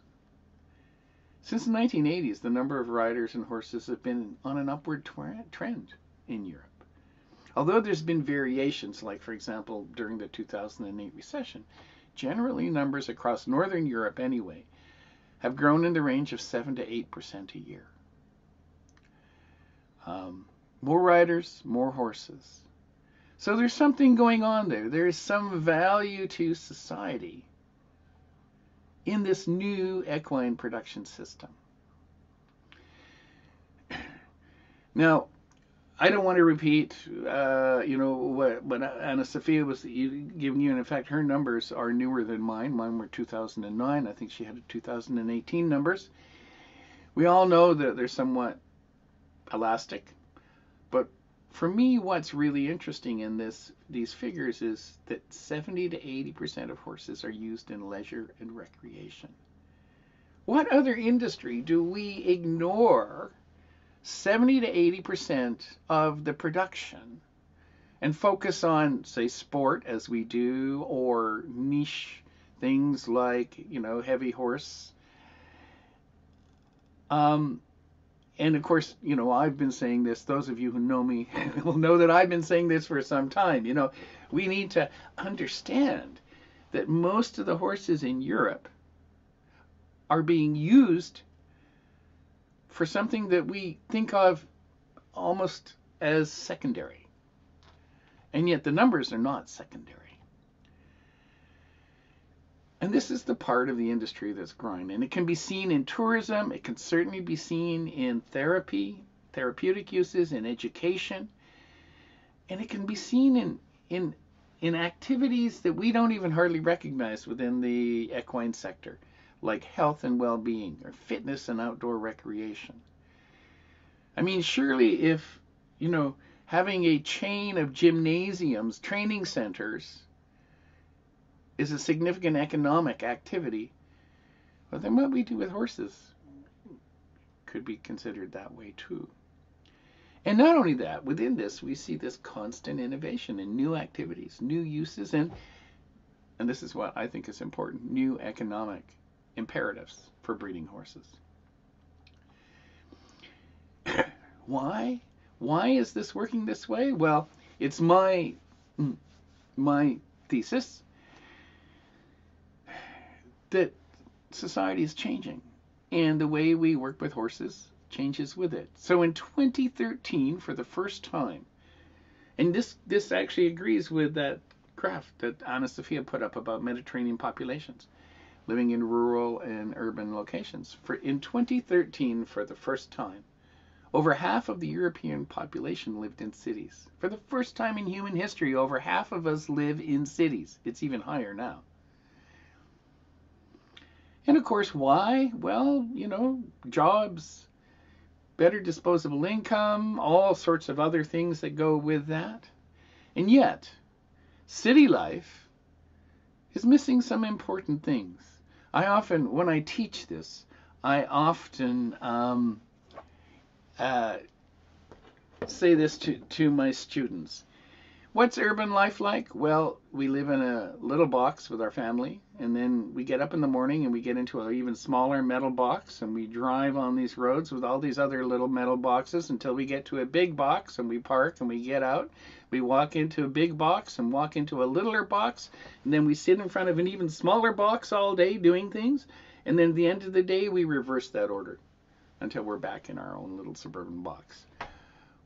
D: since the 1980s, the number of riders and horses have been on an upward trend in Europe. Although there's been variations, like for example during the 2008 recession, generally numbers across Northern Europe anyway have grown in the range of 7 to 8% a year. Um, more riders, more horses. So there's something going on there. There is some value to society in this new equine production system. [clears throat] Now, I don't want to repeat, uh, you know, what, what Ana Sofia was giving you. And in fact, her numbers are newer than mine. Mine were 2009. I think she had 2018 numbers. We all know that they're somewhat elastic, but for me, what's really interesting in this these figures is that 70 to 80 percent of horses are used in leisure and recreation. What other industry do we ignore 70 to 80 percent of the production and focus on, say, sport as we do, or niche things like you know heavy horse? Um, and of course, you know, I've been saying this. Those of you who know me [laughs] will know that I've been saying this for some time. You know, we need to understand that most of the horses in Europe are being used for something that we think of almost as secondary. And yet the numbers are not secondary. And this is the part of the industry that's growing. And it can be seen in tourism, it can certainly be seen in therapy, therapeutic uses, in education, and it can be seen in in in activities that we don't even hardly recognize within the equine sector, like health and well-being or fitness and outdoor recreation. I mean, surely if, you know, having a chain of gymnasiums, training centers is a significant economic activity, well, then what we do with horses could be considered that way too. And not only that, within this, we see this constant innovation and new activities, new uses, and and this is what I think is important, new economic imperatives for breeding horses. [coughs] Why? Why is this working this way? Well, it's my mm, my thesis that society is changing and the way we work with horses changes with it. So in 2013, for the first time, and this this actually agrees with that graph that Ana Sofia put up about Mediterranean populations living in rural and urban locations. For in 2013, for the first time, over half of the European population lived in cities. For the first time in human history, over half of us live in cities. It's even higher now. And of course, why? Well, you know, jobs, better disposable income, all sorts of other things that go with that. And yet, city life is missing some important things. I often, when I teach this, I often um, uh, say this to, to my students. What's urban life like? Well, we live in a little box with our family, and then we get up in the morning and we get into an even smaller metal box, and we drive on these roads with all these other little metal boxes until we get to a big box, and we park and we get out. We walk into a big box and walk into a littler box, and then we sit in front of an even smaller box all day doing things, and then at the end of the day, we reverse that order until we're back in our own little suburban box.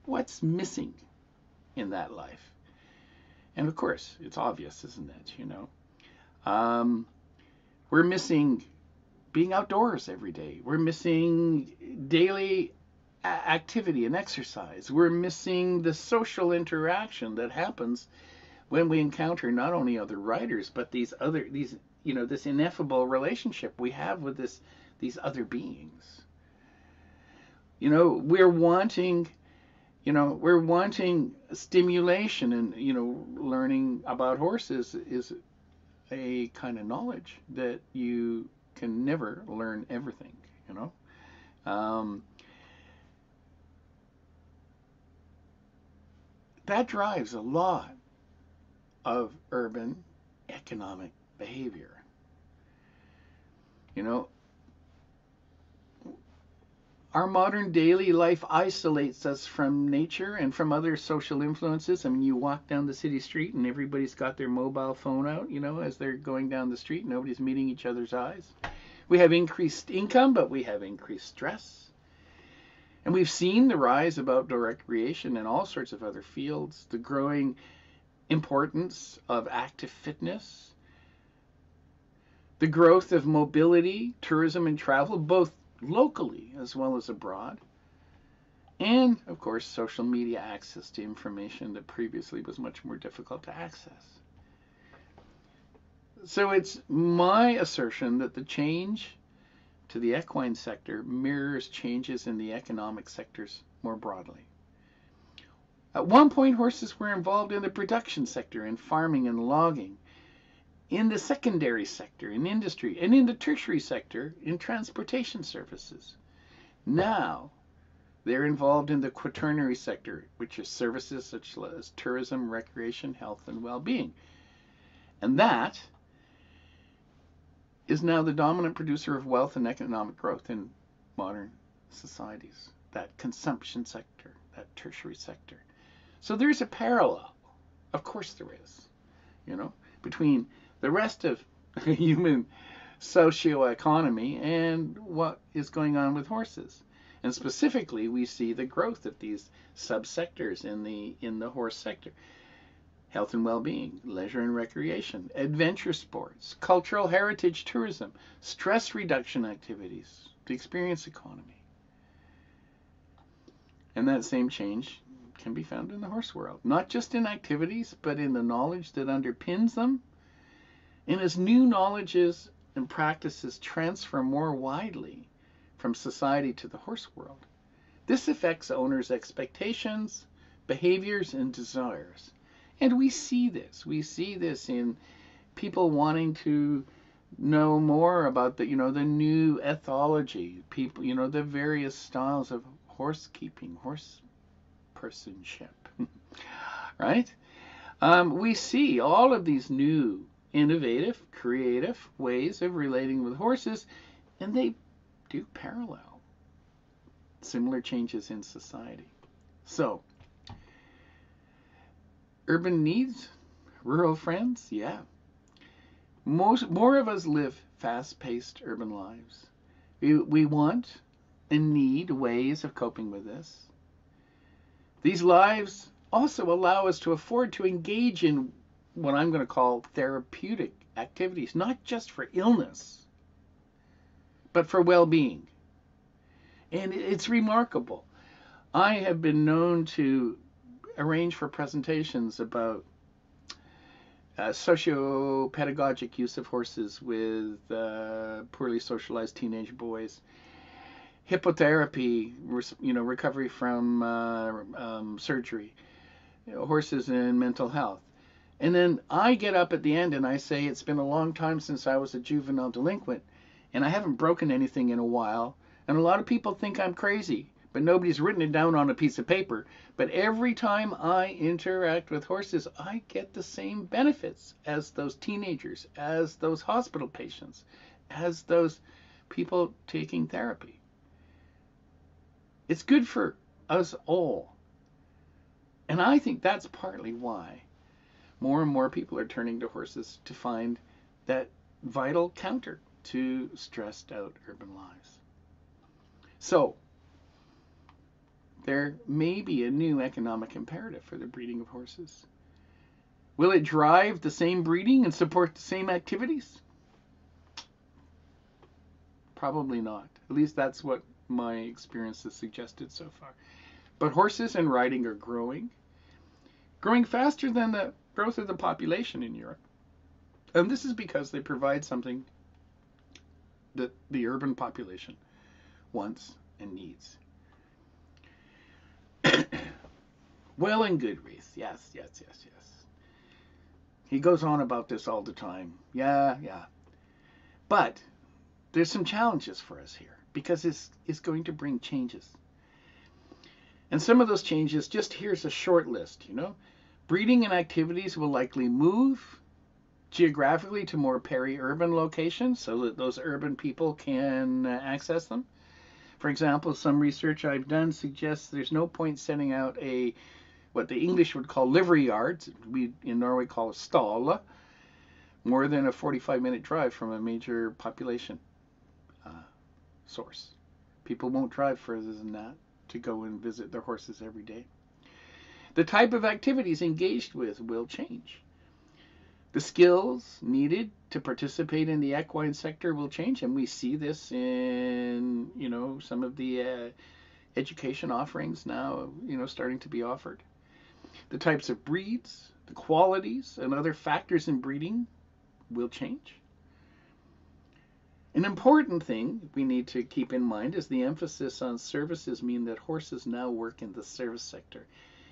D: What's missing in that life? And of course, it's obvious, isn't it? You know, um, we're missing being outdoors every day. We're missing daily activity and exercise. We're missing the social interaction that happens when we encounter not only other writers but these other these you know this ineffable relationship we have with this these other beings. You know, we're wanting you know we're wanting stimulation and you know learning about horses is a kind of knowledge that you can never learn everything you know? Um, that drives a lot of urban economic behavior. You know our modern daily life isolates us from nature and from other social influences. I mean, you walk down the city street and everybody's got their mobile phone out, you know, as they're going down the street. Nobody's meeting each other's eyes. We have increased income, but we have increased stress. And we've seen the rise of outdoor recreation and all sorts of other fields, the growing importance of active fitness, the growth of mobility, tourism, and travel, both locally as well as abroad. And, of course, social media access to information that previously was much more difficult to access. So it's my assertion that the change to the equine sector mirrors changes in the economic sectors more broadly. At one point, horses were involved in the production sector, in farming and logging, in the secondary sector, in industry, and in the tertiary sector, in transportation services. Now, they're involved in the quaternary sector, which is services such as tourism, recreation, health, and well being. And that is now the dominant producer of wealth and economic growth in modern societies, that consumption sector, that tertiary sector. So there's a parallel. Of course there is, you know, between the rest of [laughs] human socioeconomy and what is going on with horses. And specifically, we see the growth of these subsectors in the in the horse sector. Health and well-being, leisure and recreation, adventure sports, cultural heritage tourism, stress reduction activities, the experience economy. And that same change can be found in the horse world, not just in activities, but in the knowledge that underpins them. And as new knowledges and practices transfer more widely from society to the horse world, this affects owners' expectations, behaviors, and desires. And we see this. We see this in people wanting to know more about the you know the new ethology people you know the various styles of horse keeping horse personship [laughs] right um, we see all of these new innovative creative ways of relating with horses and they do parallel similar changes in society so urban needs rural friends yeah most more of us live fast-paced urban lives. We, we want and need ways of coping with this. These lives also allow us to afford to engage in what I'm going to call therapeutic activities, not just for illness, but for well-being. And it's remarkable. I have been known to arrange for presentations about uh, socio-pedagogic use of horses with uh, poorly socialized teenage boys, hippotherapy, you know, recovery from uh, um, surgery, horses and mental health. And then I get up at the end and I say, it's been a long time since I was a juvenile delinquent and I haven't broken anything in a while. And a lot of people think I'm crazy but nobody's written it down on a piece of paper. But every time I interact with horses, I get the same benefits as those teenagers, as those hospital patients, as those people taking therapy. It's good for us all. And I think that's partly why more and more people are turning to horses to find that vital counter to stressed out urban lives. So, there may be a new economic imperative for the breeding of horses. Will it drive the same breeding and support the same activities? Probably not. At least that's what my experience has suggested so far. But horses and riding are growing, growing faster than the growth of the population in Europe. And this is because they provide something that the urban population wants and needs. [coughs] well and good, Rhys. Yes, yes, yes, yes. He goes on about this all the time. Yeah, yeah. But there's some challenges for us here because it's, it's going to bring changes. And some of those changes, just here's a short list, you know. Breeding and activities will likely move geographically to more peri-urban locations so that those urban people can uh, access them. For example, some research I've done suggests there's no point sending out a what the English would call livery yards, we in Norway call a stall, more than a 45 minute drive from a major population uh, source. People won't drive further than that to go and visit their horses every day. The type of activities engaged with will change. The skills needed to participate in the equine sector will change, and we see this in you know some of the uh, education offerings now you know starting to be offered. The types of breeds, the qualities, and other factors in breeding will change. An important thing we need to keep in mind is the emphasis on services mean that horses now work in the service sector.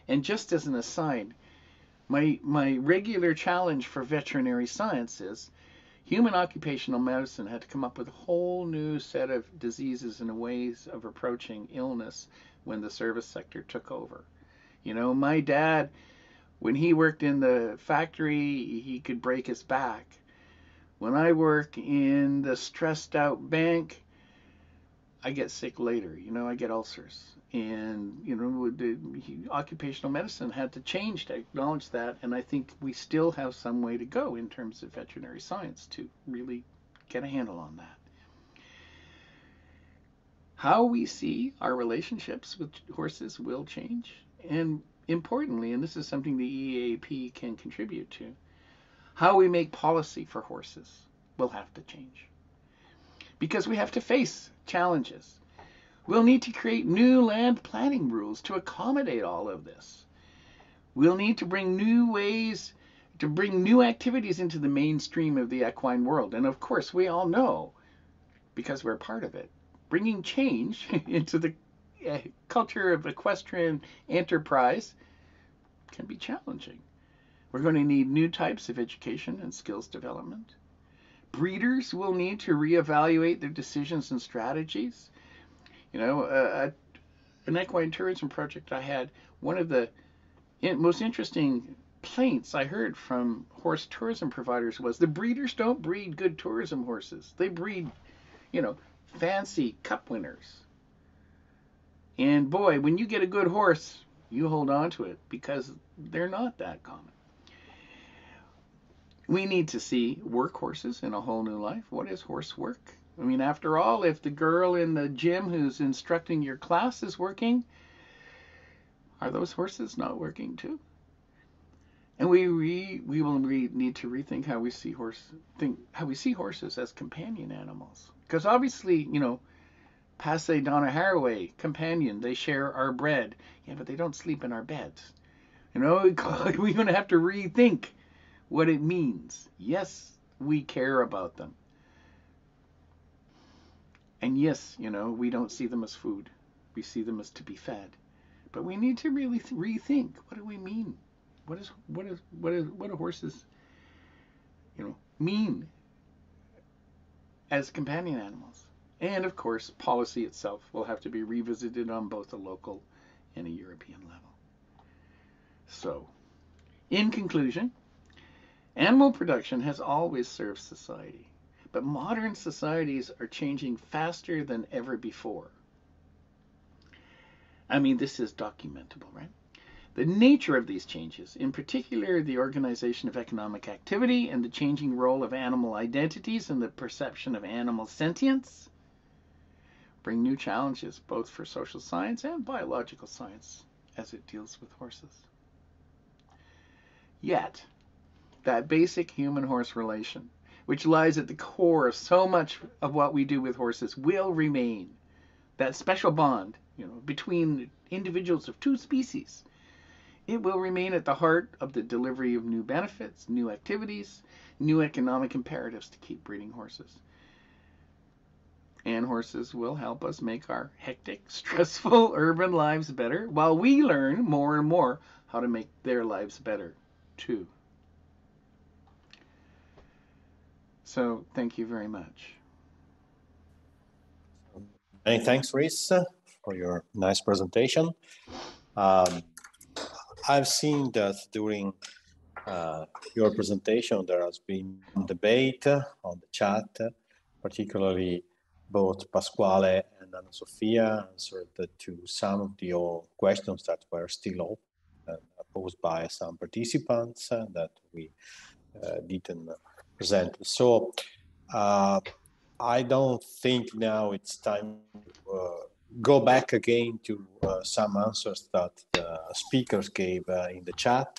D: And just as an aside, my, my regular challenge for veterinary science is human occupational medicine had to come up with a whole new set of diseases and ways of approaching illness when the service sector took over. You know, my dad, when he worked in the factory, he could break his back. When I work in the stressed out bank, I get sick later. You know, I get ulcers and you know the occupational medicine had to change to acknowledge that and i think we still have some way to go in terms of veterinary science to really get a handle on that How we see our relationships with horses will change. And importantly, and this is something the EAAP can contribute to, how we make policy for horses will have to change. Because we have to face challenges. We'll need to create new land planning rules to accommodate all of this. We'll need to bring new ways to bring new activities into the mainstream of the equine world. And of course, we all know, because we're part of it, bringing change [laughs] into the uh, culture of equestrian enterprise can be challenging. We're going to need new types of education and skills development. Breeders will need to reevaluate their decisions and strategies. You know, uh, an equine tourism project I had, one of the most interesting complaints I heard from horse tourism providers was the breeders don't breed good tourism horses. They breed, you know, fancy cup winners. And boy, when you get a good horse, you hold on to it because they're not that common. We need to see work horses in a whole new life. What is horse work? I mean, after all, if the girl in the gym who's instructing your class is working, are those horses not working too? And we re, we will re, need to rethink how we see horse think how we see horses as companion animals. Because obviously, you know, Passe Donna Haraway, companion, they share our bread. Yeah, but they don't sleep in our beds. You know, we're going to have to rethink what it means. Yes, we care about them. And yes, you know, we don't see them as food. We see them as to be fed. But we need to really rethink what do we mean? What is what is what is what do horses you know mean as companion animals? And of course, policy itself will have to be revisited on both a local and a European level. So, in conclusion, animal production has always served society, but modern societies are changing faster than ever before. I mean, this is documentable, right? The nature of these changes, in particular the organization of economic activity and the changing role of animal identities and the perception of animal sentience, bring new challenges both for social science and biological science as it deals with horses. Yet, that basic human horse relation, which lies at the core of so much of what we do with horses, will remain. That special bond, you know, between individuals of two species. It will remain at the heart of the delivery of new benefits, new activities, new economic imperatives to keep breeding horses and horses will help us make our hectic, [laughs] stressful urban lives better while we learn more and more how to make their lives better too. So thank you very much.
A: Many thanks, Rhys, for your nice presentation. Um, I've seen that during uh, your presentation, there has been debate on the chat, particularly both Pasquale and Ana Sofia answered to some of the questions that were still open posed by some participants that we uh, didn't present. So uh, I don't think now it's time to uh, go back again to uh, some answers that the speakers gave in the chat,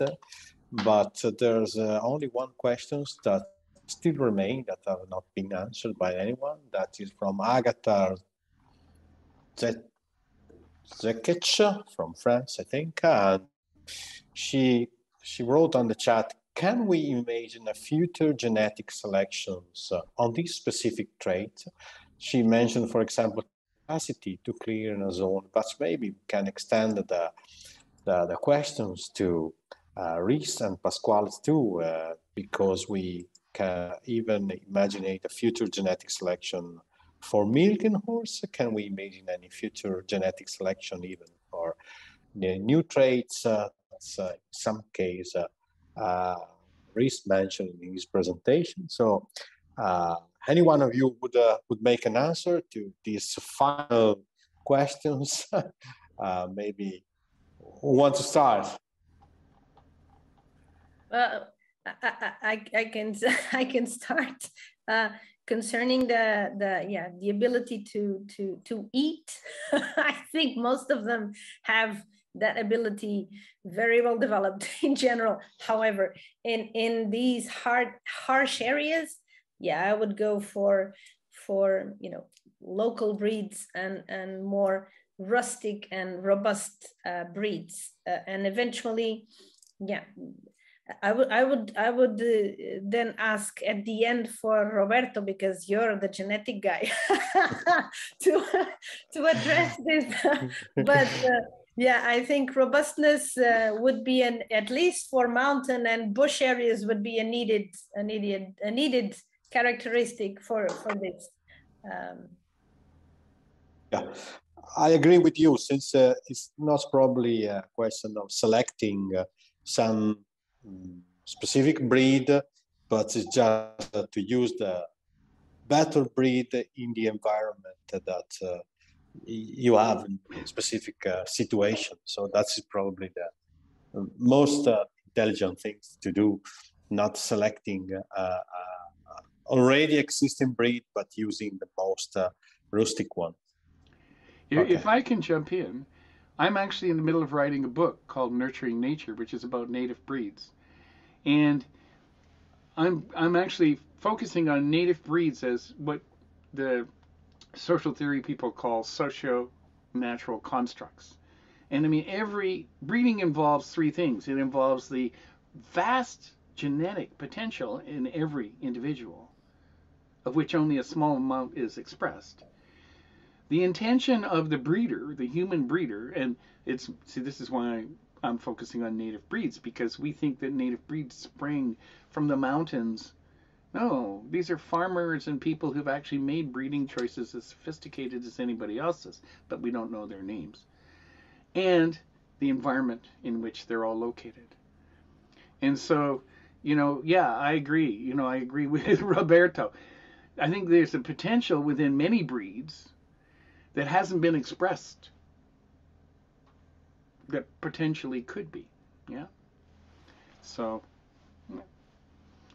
A: but there's only one question that still remain that have not been answered by anyone. That is from Agatha Zekic from France, I think. And she she wrote on the chat, can we imagine a future genetic selections uh, on this specific trait? She mentioned, for example, capacity to clear a zone, but maybe we can extend the, the, the questions to uh, Rhys and Pasquale too, uh, because we can even imagine a future genetic selection for milking horse? Can we imagine any future genetic selection even for new traits? Uh, uh, in some case, uh, Rhys mentioned in his presentation. So, uh, any one of you would uh, would make an answer to these final questions? [laughs] uh, maybe who wants to start?
C: Well, I, I, I can [laughs] I can start. Uh, concerning the the yeah the ability to to to eat [laughs] i think most of them have that ability very well developed [laughs] in general however in in these hard harsh areas yeah i would go for for you know local breeds and and more rustic and robust uh, breeds uh, and eventually yeah I would, I would, I would uh, then ask at the end for Roberto because you're the genetic guy [laughs] to to address this. [laughs] but uh, yeah, I think robustness uh, would be an at least for mountain and bush areas would be a needed, a needed, a needed characteristic for for this. Um,
A: yeah, I agree with you. Since uh, it's not probably a question of selecting uh, some specific breed, but it's just to use the better breed in the environment that uh, you have in specific uh, situation. So that's probably the most uh, intelligent thing to do, not selecting uh, uh, already existing breed, but using the most rustic one.
D: Okay. If I can jump in, I'm actually in the middle of writing a book called Nurturing Nature, which is about native breeds. And I'm I'm actually focusing on native breeds as what the social theory people call socio natural constructs. And I mean every breeding involves three things. It involves the vast genetic potential in every individual, of which only a small amount is expressed the intention of the breeder, the human breeder, and it's see this is why I'm focusing on native breeds because we think that native breeds spring from the mountains. No, these are farmers and people who've actually made breeding choices as sophisticated as anybody else's, but we don't know their names. And the environment in which they're all located. And so, you know, yeah, I agree. You know, I agree [laughs] with Roberto. I think there's a potential within many breeds that hasn't been expressed that potentially could be. Yeah. So,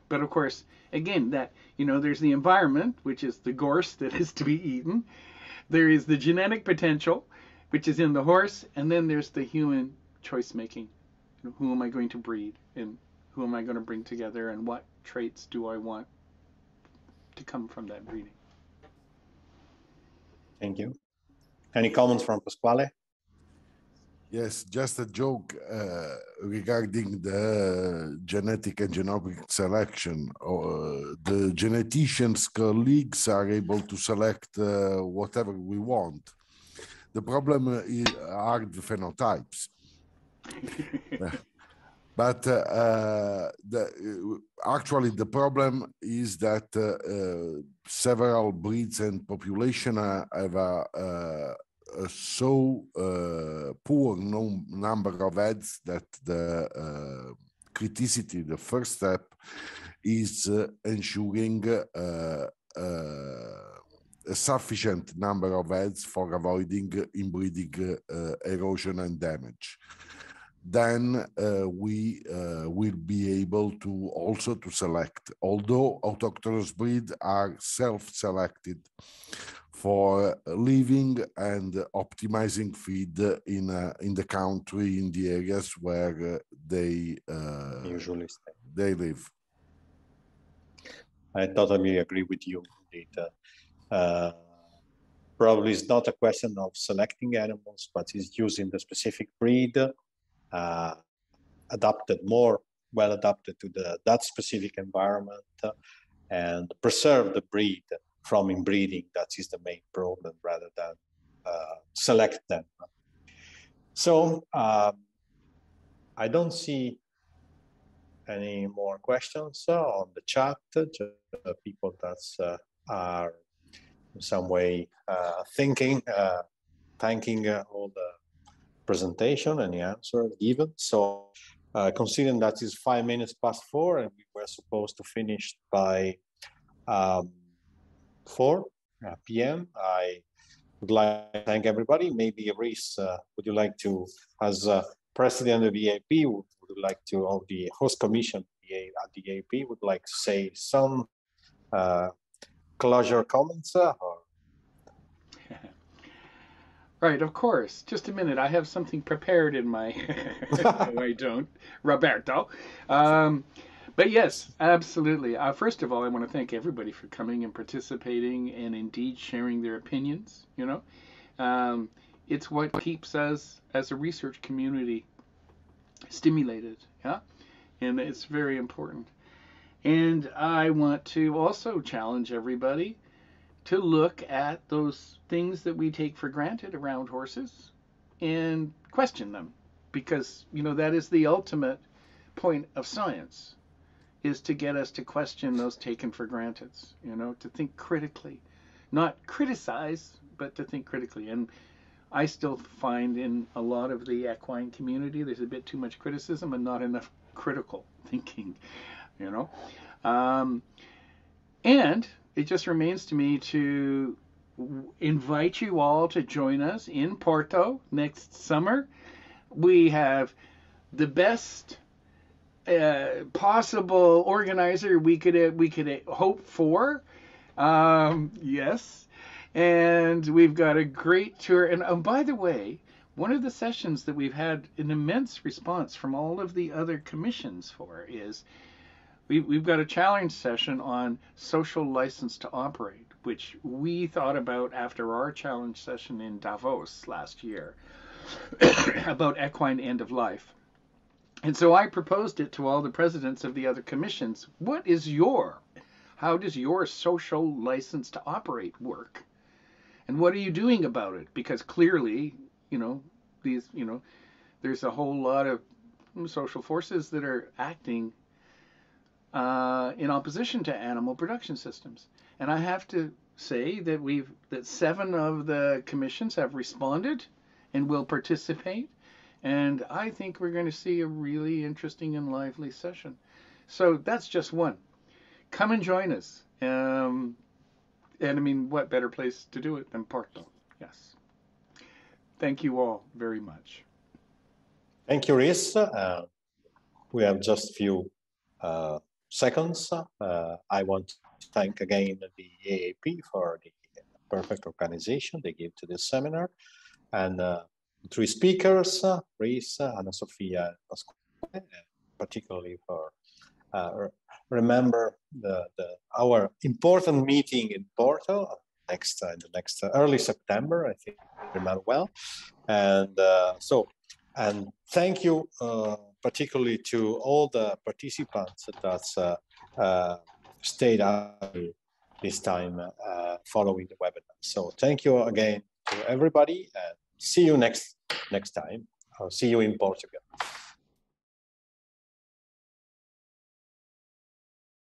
D: but of course, again, that, you know, there's the environment, which is the gorse that is to be eaten. There is the genetic potential, which is in the horse. And then there's the human choice making. Who am I going to breed? And who am I going to bring together? And what traits do I want to come from that breeding?
A: Thank you. Any comments from Pasquale?
B: Yes, just a joke uh, regarding the genetic and genomic selection. Uh, the geneticians' colleagues are able to select uh, whatever we want. The problem are the phenotypes. [laughs] but uh, uh, the, actually, the problem is that uh, several breeds and population have a so uh, poor number of ads that the uh, criticity, the first step, is uh, ensuring a sufficient number of ads for avoiding inbreeding uh, erosion and damage. Then uh, we uh, will be able to also to select. Although autochthonous breed are self-selected for living and optimizing feed in uh, in the country in the areas where uh, they uh,
A: usually stay.
B: they live.
A: I totally agree with you. Indeed. Uh, probably it's not a question of selecting animals, but is using the specific breed uh, adapted more well adapted to the that specific environment and preserve the breed from inbreeding. That is the main problem rather than uh, select them. So um, I don't see any more questions uh, on the chat. Uh, people that uh, are in some way uh, thinking, uh, thanking all the presentation and the answer given. So considering that is five minutes past four and we were supposed to finish by um, 4 uh, p.m. I would like to thank everybody. Maybe Rhys, uh, would you like to, as uh, president of the AP, would, would like to, of the horse commission at the AP, would like to say some uh, closure comments uh, or [laughs]
D: Right, of course. Just a minute. I have something prepared in my. [laughs] [laughs] no, I don't, Roberto. Um, but yes, absolutely. Uh, first of all, I want to thank everybody for coming and participating and indeed sharing their opinions. You know, um, it's what keeps us as a research community stimulated. Yeah, and it's very important. And I want to also challenge everybody to look at those things that we take for granted around horses and question them because you know that is the ultimate point of science is to get us to question those taken for granted you know to think critically. Not criticize but to think critically. And i still find in a lot of the equine community there's a bit too much criticism and not enough critical [laughs] thinking you know? Um, and it just remains to me to invite you all to join us in Porto next summer. We have the best uh, possible organizer we could uh, we could hope for. Um, yes, and we've got a great tour. And oh, by the way, one of the sessions that we've had an immense response from all of the other commissions for is we, we've got a challenge session on social license to operate, which we thought about after our challenge session in Davos last year [coughs] about equine end of life. And so I proposed it to all the presidents of the other commissions. What is your, how does your social license to operate work? And what are you doing about it? Because clearly, you know, these, you know, there's a whole lot of social forces that are acting uh, in opposition to animal production systems. And I have to say that we've that seven of the commissions have responded and will participate. And I think we're going to see a really interesting and lively session. So that's just one. Come and join us. Um, and I mean, what better place to do it than Porto? Yes. Thank you all very much.
A: Thank you, Rhys. Uh, we have just a few uh, seconds, uh, I want to thank again the EAAP for the perfect organization they gave to this seminar and uh, three speakers, uh, Rhys, Ana Sofia, particularly for uh, remember the, the, our important meeting in Porto next uh, in the next uh, early September, I think remember well. And uh, so, and thank you uh, particularly to all the participants that uh, uh, stayed out this time uh, following the webinar. So thank you again to everybody and see you next next time. I'll see you in Portugal.